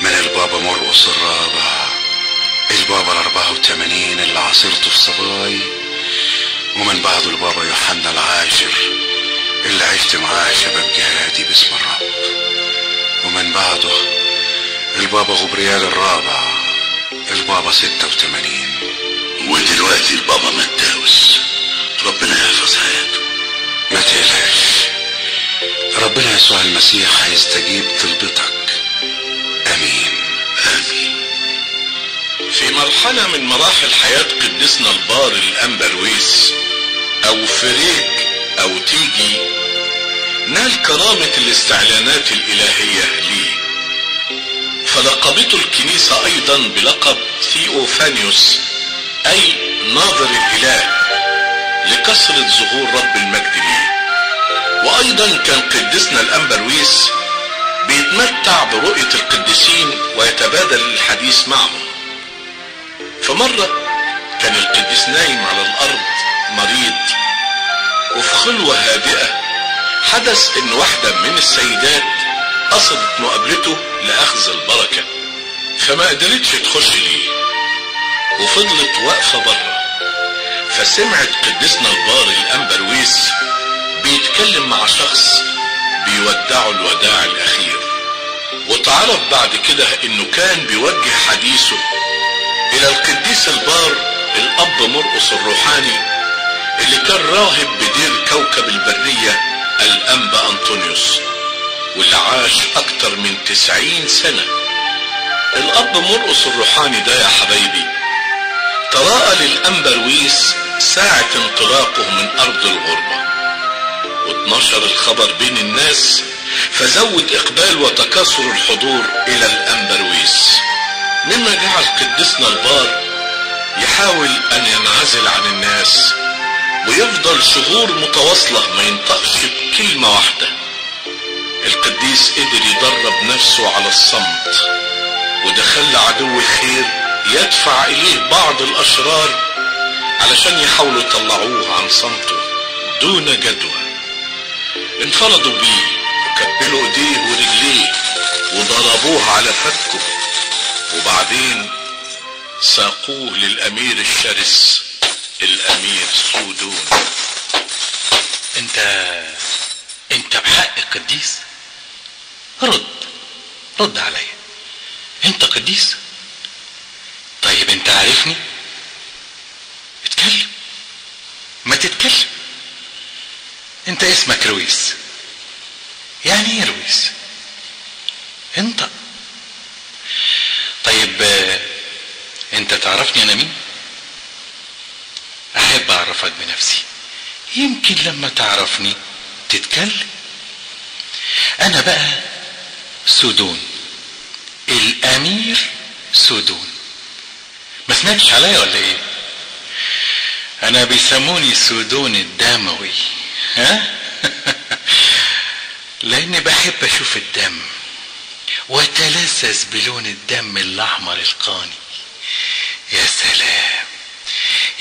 من البابا مرقص الرابع البابا الأربعة وثمانين اللي عاصرته في صباي ومن بعده البابا يوحنا العاشر. اللي عشت معاه شباب جهادي باسم الرب. ومن بعده البابا غبريال الرابع. البابا ستة وثمانين. ودلوقتي البابا متاوس. ربنا يحفظ حياته. ما تقلقش. ربنا يسوع المسيح هيستجيب طلبتك آمين. آمين. في مرحلة من مراحل حياة قديسنا البار الأنبرويس أو فريج أو تيجي نال كرامة الاستعلانات الإلهية ليه فلقبته الكنيسة أيضا بلقب ثيوفانيوس أي ناظر الإله لكثرة ظهور رب المجد ليه وأيضا كان قديسنا الأنبرويس بيتمتع برؤية القديسين ويتبادل الحديث معهم فمرة كان القديس نايم على الأرض مريض وفي خلوة هادئة حدث إن واحدة من السيدات قصدت مقابلته لأخذ البركة فما قدرتش تخش ليه وفضلت واقفة بره فسمعت قديسنا البار الأنبرويس بيتكلم مع شخص بيودعه الوداع الأخير. وتعرف بعد كده إنه كان بيوجه حديثه إلى القديس البار الأب مرقس الروحاني اللي كان راهب بدير كوكب البرية الانبا أنطونيوس واللي عاش أكتر من تسعين سنة. الأب مرقس الروحاني ده يا حبايبي تراءى للانبا رويس ساعة انطلاقه من أرض الغربة. واتنشر الخبر بين الناس فزود إقبال وتكاثر الحضور إلى الانبرويس مما جعل قدسنا البار يحاول أن ينعزل عن الناس ويفضل شهور متواصلة ما ينطقش بكلمة واحدة. القديس قدر يدرب نفسه على الصمت وده خلى عدو الخير يدفع إليه بعض الأشرار علشان يحاولوا يطلعوه عن صمته دون جدوى. انفرضوا بيه وكبلوا ايديه ورجليه وضربوه على فكه. وبعدين ساقوه للامير الشرس الامير سودون. انت انت بحق قديس؟ رد رد عليا انت قديس؟ طيب انت عارفني؟ اتكلم. ما تتكلم. انت اسمك رويس. يعني إيه رويس؟ انت. طيب انت تعرفني أنا مين؟ احب اعرفك بنفسي. يمكن لما تعرفني تتكلم. أنا بقى سودون. الامير سودون. ما سمعتش عليا ولا إيه؟ أنا بيسموني سودون الدموي. ها؟ لأني بحب أشوف الدم وأتلذذ بلون الدم الأحمر القاني. يا سلام.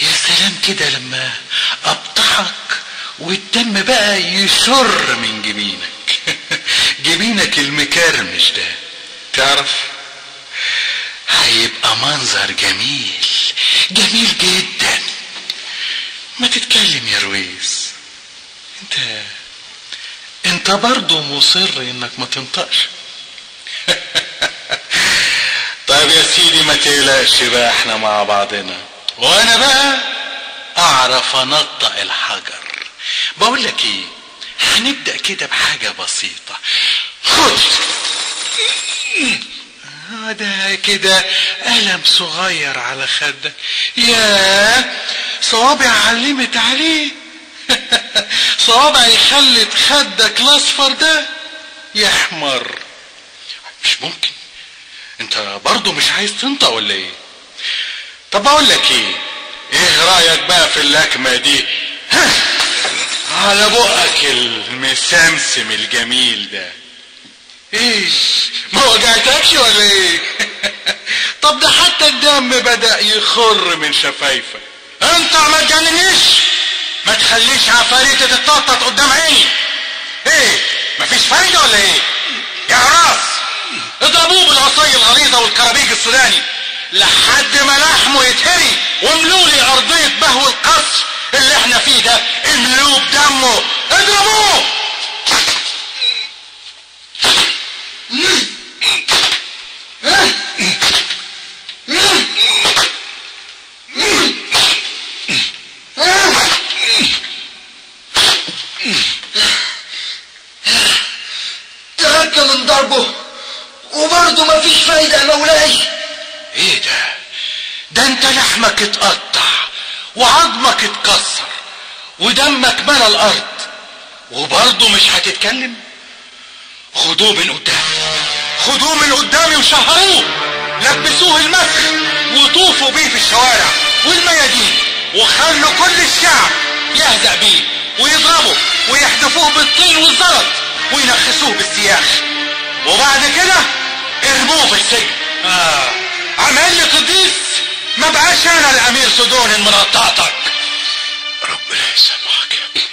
يا سلام كده لما أبطحك والدم بقى يشر من جبينك. جبينك المكرمش ده. تعرف؟ هيبقى منظر جميل. جميل جدا. ما تتكلم يا رويس. انت انت برضو مصر انك ما تنطقش. طيب يا سيدي ما تقلقش بقى إحنا مع بعضنا. وأنا بقى اعرف انطق الحجر. بقول لك إيه هنبدأ كده بحاجة بسيطة. خد. آه ده كده قلم صغير على خدك. يا صوابع علمت عليه صوابعي خلت خدك الأصفر ده يحمر. مش ممكن. انت برضو مش عايز تنطق ولا إيه؟ طب أقول لك إيه؟ إيه رأيك بقى في اللكمة دي؟ على بقك المسمسم الجميل ده. إيه ما وجعتكش ولا إيه؟ طب ده حتى الدم بدأ يخر من شفايفك. انت ما تجننيش ما تخليش عفاريتي تتنطط قدام عيني. إيه؟ مفيش فايده ولا إيه؟ يا راس! اضربوه بالعصاية الغليظة والكرابيج السوداني لحد ما لحمه يتهري واملوا لي أرضية بهو القصر اللي إحنا فيه ده. املوه بدمه. اضربوه تهكى من ضربه وبرضه مفيش فايدة يا مولاي إيه ده ده انت لحمك اتقطع وعظمك اتكسر ودمك ملأ الأرض وبرضه مش هتتكلم؟ خدوه من قدامي. خدوه من قدامي وشهروه. لبسوه المسخ وطوفوا بيه في الشوارع والميادين وخلوا كل الشعب يهزأ بيه ويضربه ويحدفوه بالطين والزلط وينخسوه بالسياخ. وبعد كده ارموه في السجن. آه. عمل لي قديس ما بقاش أنا الأمير سدون منطقتك ربنا يسامحك يا أبني.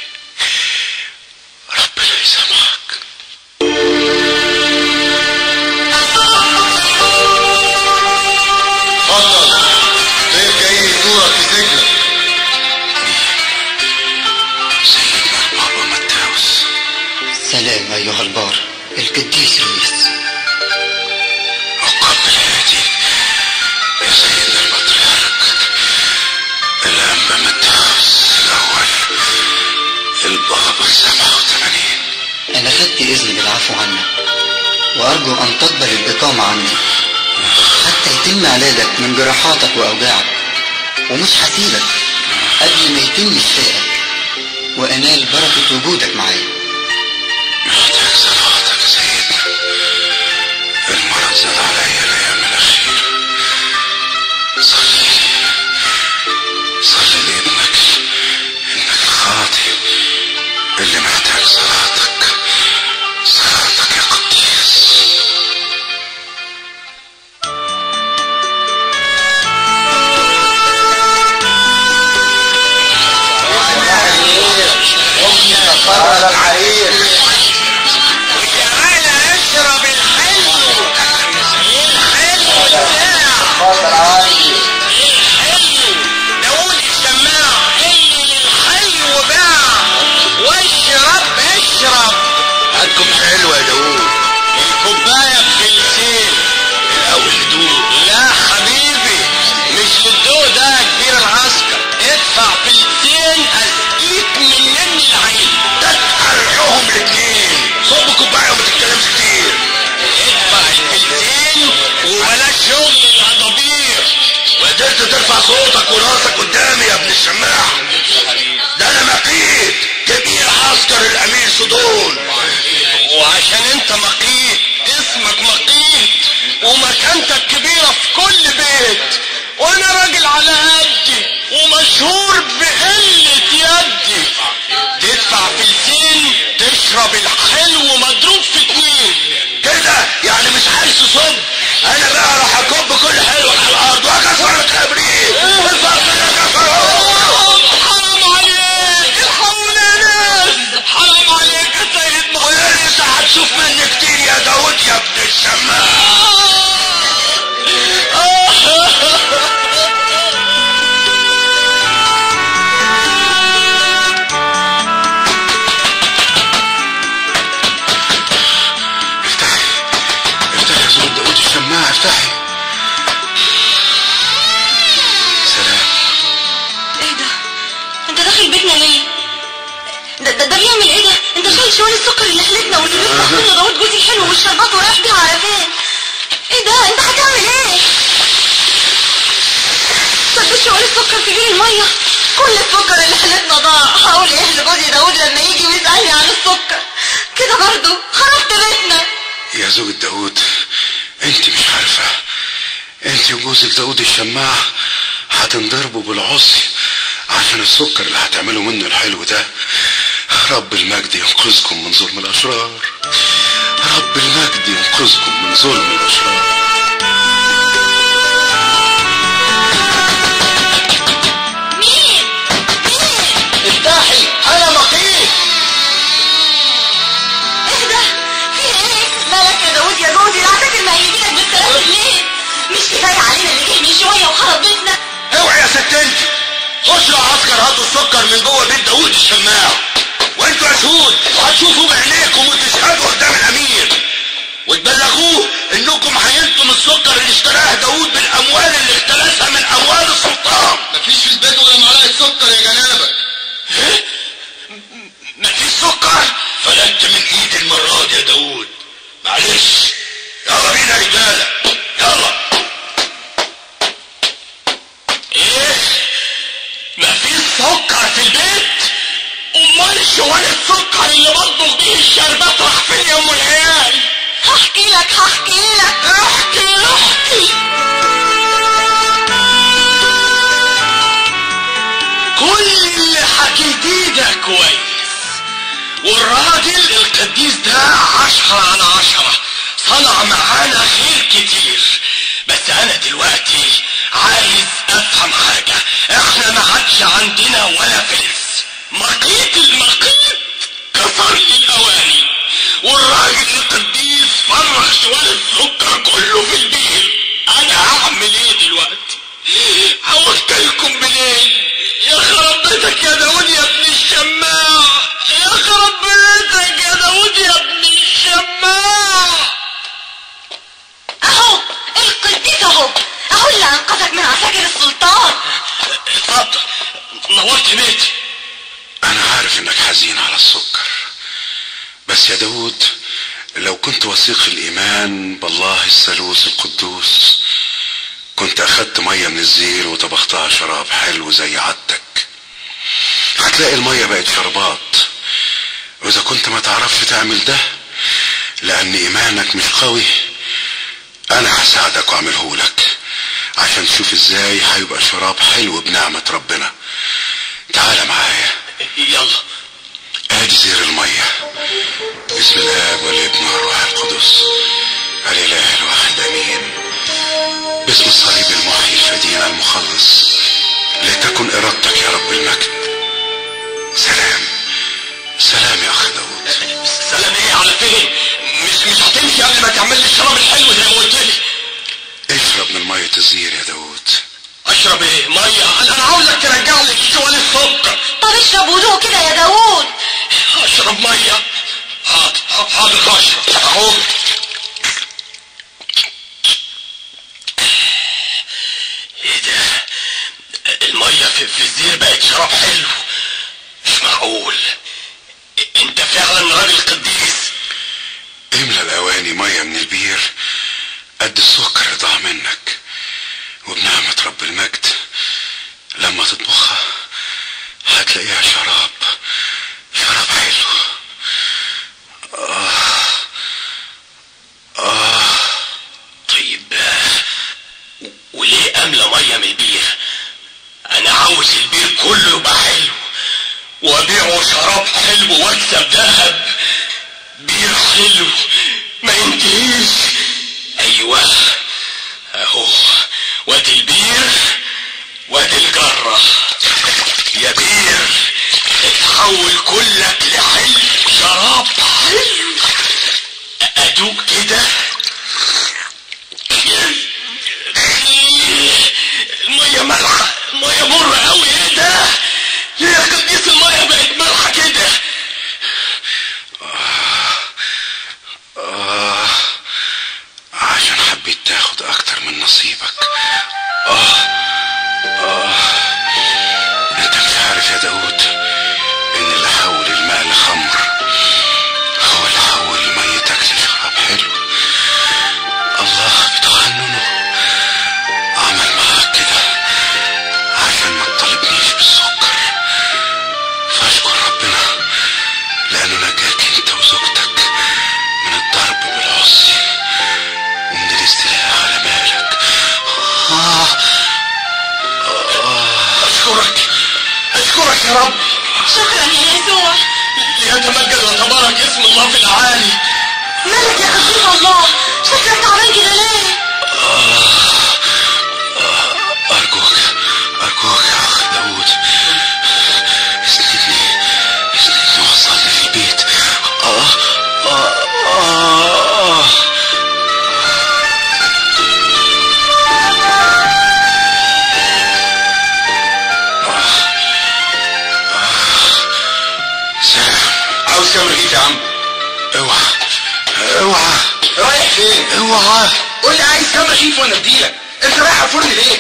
ربنا يسامحك. أنا خدت إذن بالعفو عنك وأرجو أن تقبل الإقامة عندي حتى يتم علاجك من جراحاتك وأوجاعك ومش هسيبك. قبل ما يتم شفائك وأنال بركة وجودك معايا الشماع هتنضربوا بالعصي عشان السكر اللي هتعملوا منه الحلو ده. رب المجد ينقذكم من ظلم الأشرار. رب المجد ينقذكم من ظلم الأشرار. يا عسكر هاتوا السكر من جوه بيت داود الشماع؟ وانتوا يا شهود هتشوفوا بعينيكم وتشهدوا قدام الأمير. وتبلغوه إنكم هينتم السكر اللي اشتراه داود بالأموال اللي اختلسها من أموال السلطان. مفيش في البيت ولا معلقة سكر يا جنابك. مفيش سكر؟ فلت من ايدي المرة دي يا داود معلش يلا بينا رجالة يلا. شوال السكر اللي برضه بيه الشربات راح فين يا ام العيال. هحكي لك هحكي لك. احكي احكي. كل اللي حكيتيه ده كويس. والراجل القديس ده عشرة على عشرة. صنع معانا خير كتير. بس أنا دلوقتي عايز أفهم حاجة. إحنا ما عادش عندنا ولا فلس. مقيت المقيت كفرج الاواني والراجل القديس فرغ شوية السكر كله في البيت أنا هعمل إيه دلوقتي؟ عوزت لكم منين يا خرب بيتك يا داود يا ابن الشماع. يا خرب بيتك يا داود يا ابن الشماع. أهو القديس أهو. أهو اللي أنقذك من عساكر السلطان. اتفضل نورت بيتي. عارف إنك حزين على السكر. بس يا داود لو كنت وثيق الإيمان بالله الثالوث القدوس كنت أخدت مية من الزير وطبختها شراب حلو زي عادتك. هتلاقي المية بقت شربات. وإذا كنت ما تعرفش تعمل ده لأن إيمانك مش قوي أنا هساعدك وأعمله لك عشان تشوف إزاي هيبقى شراب حلو بنعمة ربنا. تعال معايا. يلا. ادي زير المية. بسم الاب والابن والروح القدس. الاله الواحد أمين. باسم الصليب المحيي الفدينا المخلص. لتكن إرادتك يا رب المجد. سلام. سلام يا اخ داود سلام إيه على فين مش مش هتمشي قبل ما تعمل لي الشراب الحلو زي ما قلت لي. اشرب من مية الزير يا داود اشرب إيه مية. أنا أنا عاوزك ترجع لي شوال السكر طب اشرب وضوء كده يا داوود. أشرب مية. حاضر حاضر هشرب اهو إيه ده؟ المية في, في الزير بقت شراب حلو. مش معقول. أنت فعلا راجل قديس. املى الأواني مية من البير. قد السكر ضاع منك. وبنعمة رب المجد لما تطبخها هتلاقيها شراب شراب حلو. آه آه طيب. وليه أملى مية من البير؟ أنا عاوز البير كله يبقى حلو وأبيعه شراب حلو وأكسب ذهب. بير حلو ما ينتهيش. أيوه أهو. وادي البير وادي الجرة. يا بير اتحول كلك لحلو شراب حلو أدوق كده. المية مالحة المية مرة قوي إيه ده؟ ليه يا قديس المية بقت مالحة كده آه عشان حبيت تاخد أكتر من نصيبك. آه آه. أنت مش عارف يا داود إن اللي حول الماء لخمر يا رب شكرا يا يسوع ليتمجد وتبارك اسم الله في الأعالي. مالك يا قديس الله. شكلك تعبان كده ليه وأنا اديلك انت رايح الفرن ليه؟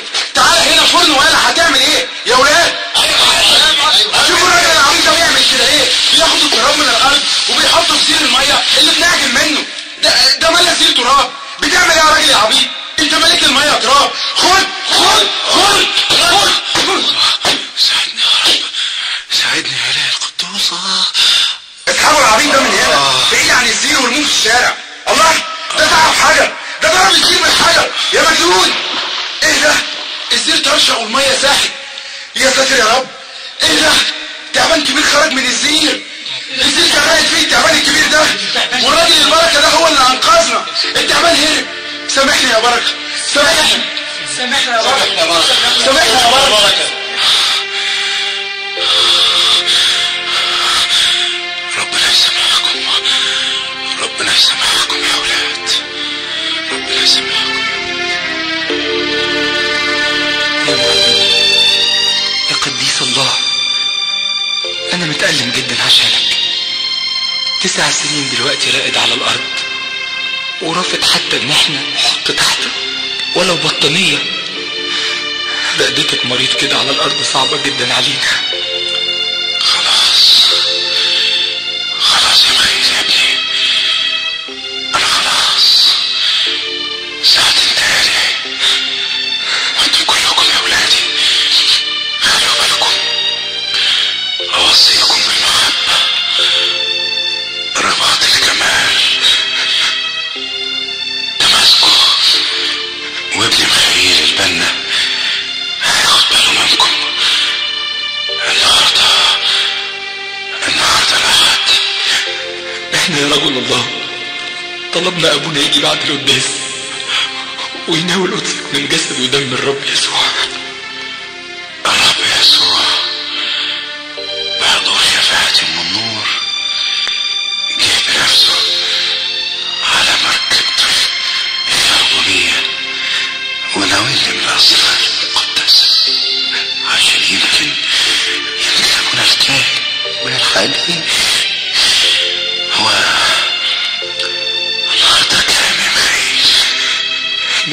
ولو بطانية رقدتك مريض كده على الأرض صعبة جدا علينا. ياخد له ويناول قدس من جسد ودم الرب يسوع. الرب يسوع بعد شفاعة من نور جه بنفسه على مركبته الأرضونية وناوي وناولني من الأصفر المقدسة عشان يمكن يمكن أكون أرتاح من الخالقين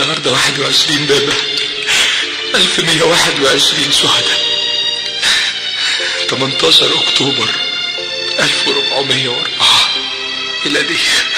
النهاردة 21 بابا 1121 شهداء. 18 أكتوبر. 1404 ميلادية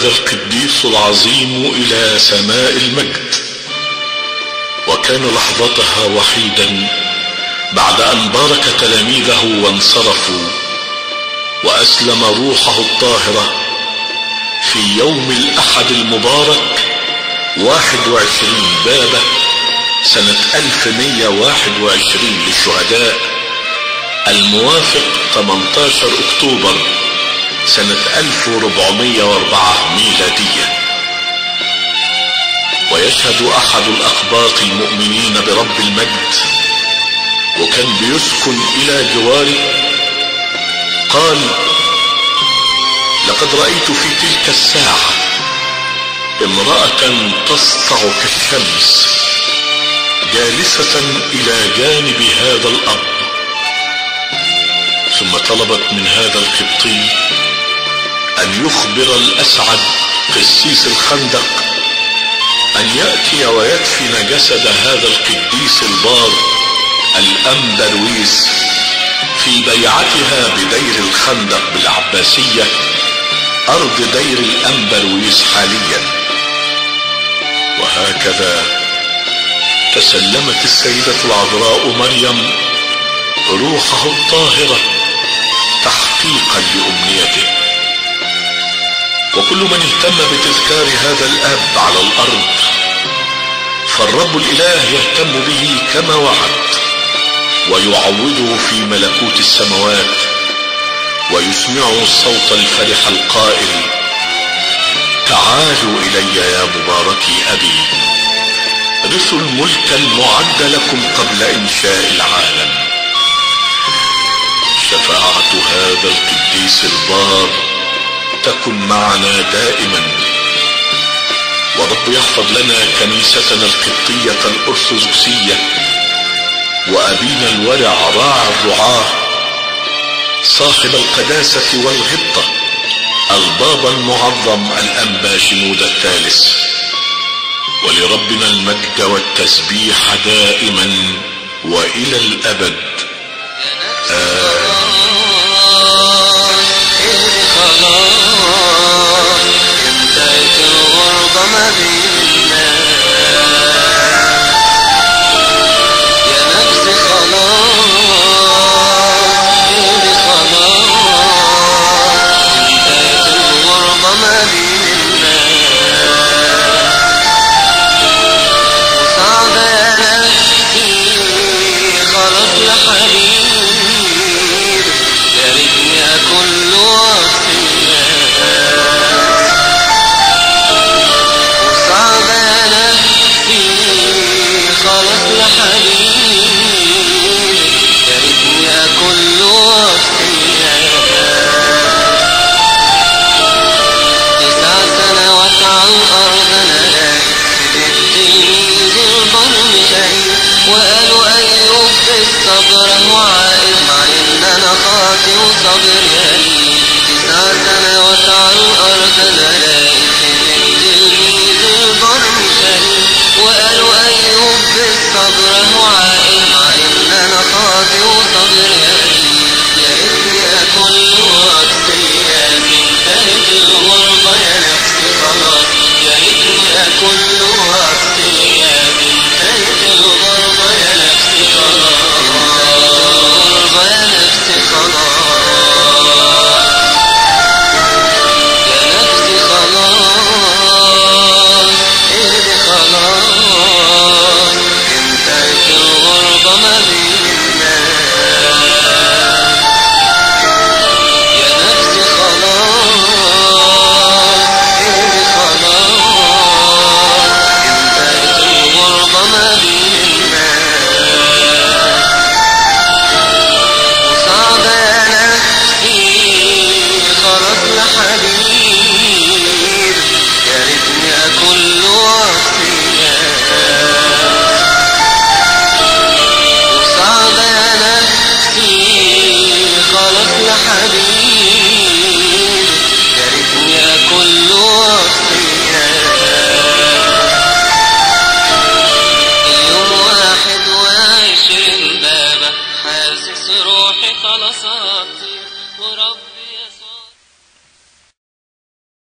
هذا القديس العظيم إلى سماء المجد. وكان لحظتها وحيدا بعد أن بارك تلاميذه وانصرفوا وأسلم روحه الطاهرة في يوم الأحد المبارك 21 بابة سنة 1121 للشهداء الموافق 18 أكتوبر سنة 1404 ميلادية. ويشهد أحد الاقباط المؤمنين برب المجد وكان بيسكن إلى جواري قال لقد رأيت في تلك الساعة امرأة تسطع كالشمس جالسة إلى جانب هذا الاب ثم طلبت من هذا القبطي أن يخبر الأسعد قسيس الخندق أن يأتي ويدفن جسد هذا القديس البار الأنبا رويس في بيعتها بدير الخندق بالعباسية أرض دير الأنبا رويس حاليا. وهكذا تسلمت السيدة العذراء مريم روحه الطاهرة تحقيقا لأمنيته. وكل من اهتم بتذكار هذا الأب على الأرض فالرب الإله يهتم به كما وعد ويعوضه في ملكوت السماوات ويسمعه الصوت الفرح القائل تعالوا إلي يا مباركي أبي رثوا الملك المعد لكم قبل إنشاء العالم. شفاعة هذا القديس البار تكن معنا دائما. ورب يحفظ لنا كنيستنا القبطية الأرثوذكسية وأبينا الورع راعي الرعاة صاحب القداسة والغبطة البابا المعظم الأنبا شنود الثالث. ولربنا المجد والتسبيح دائما وإلى الأبد. آمين. روحي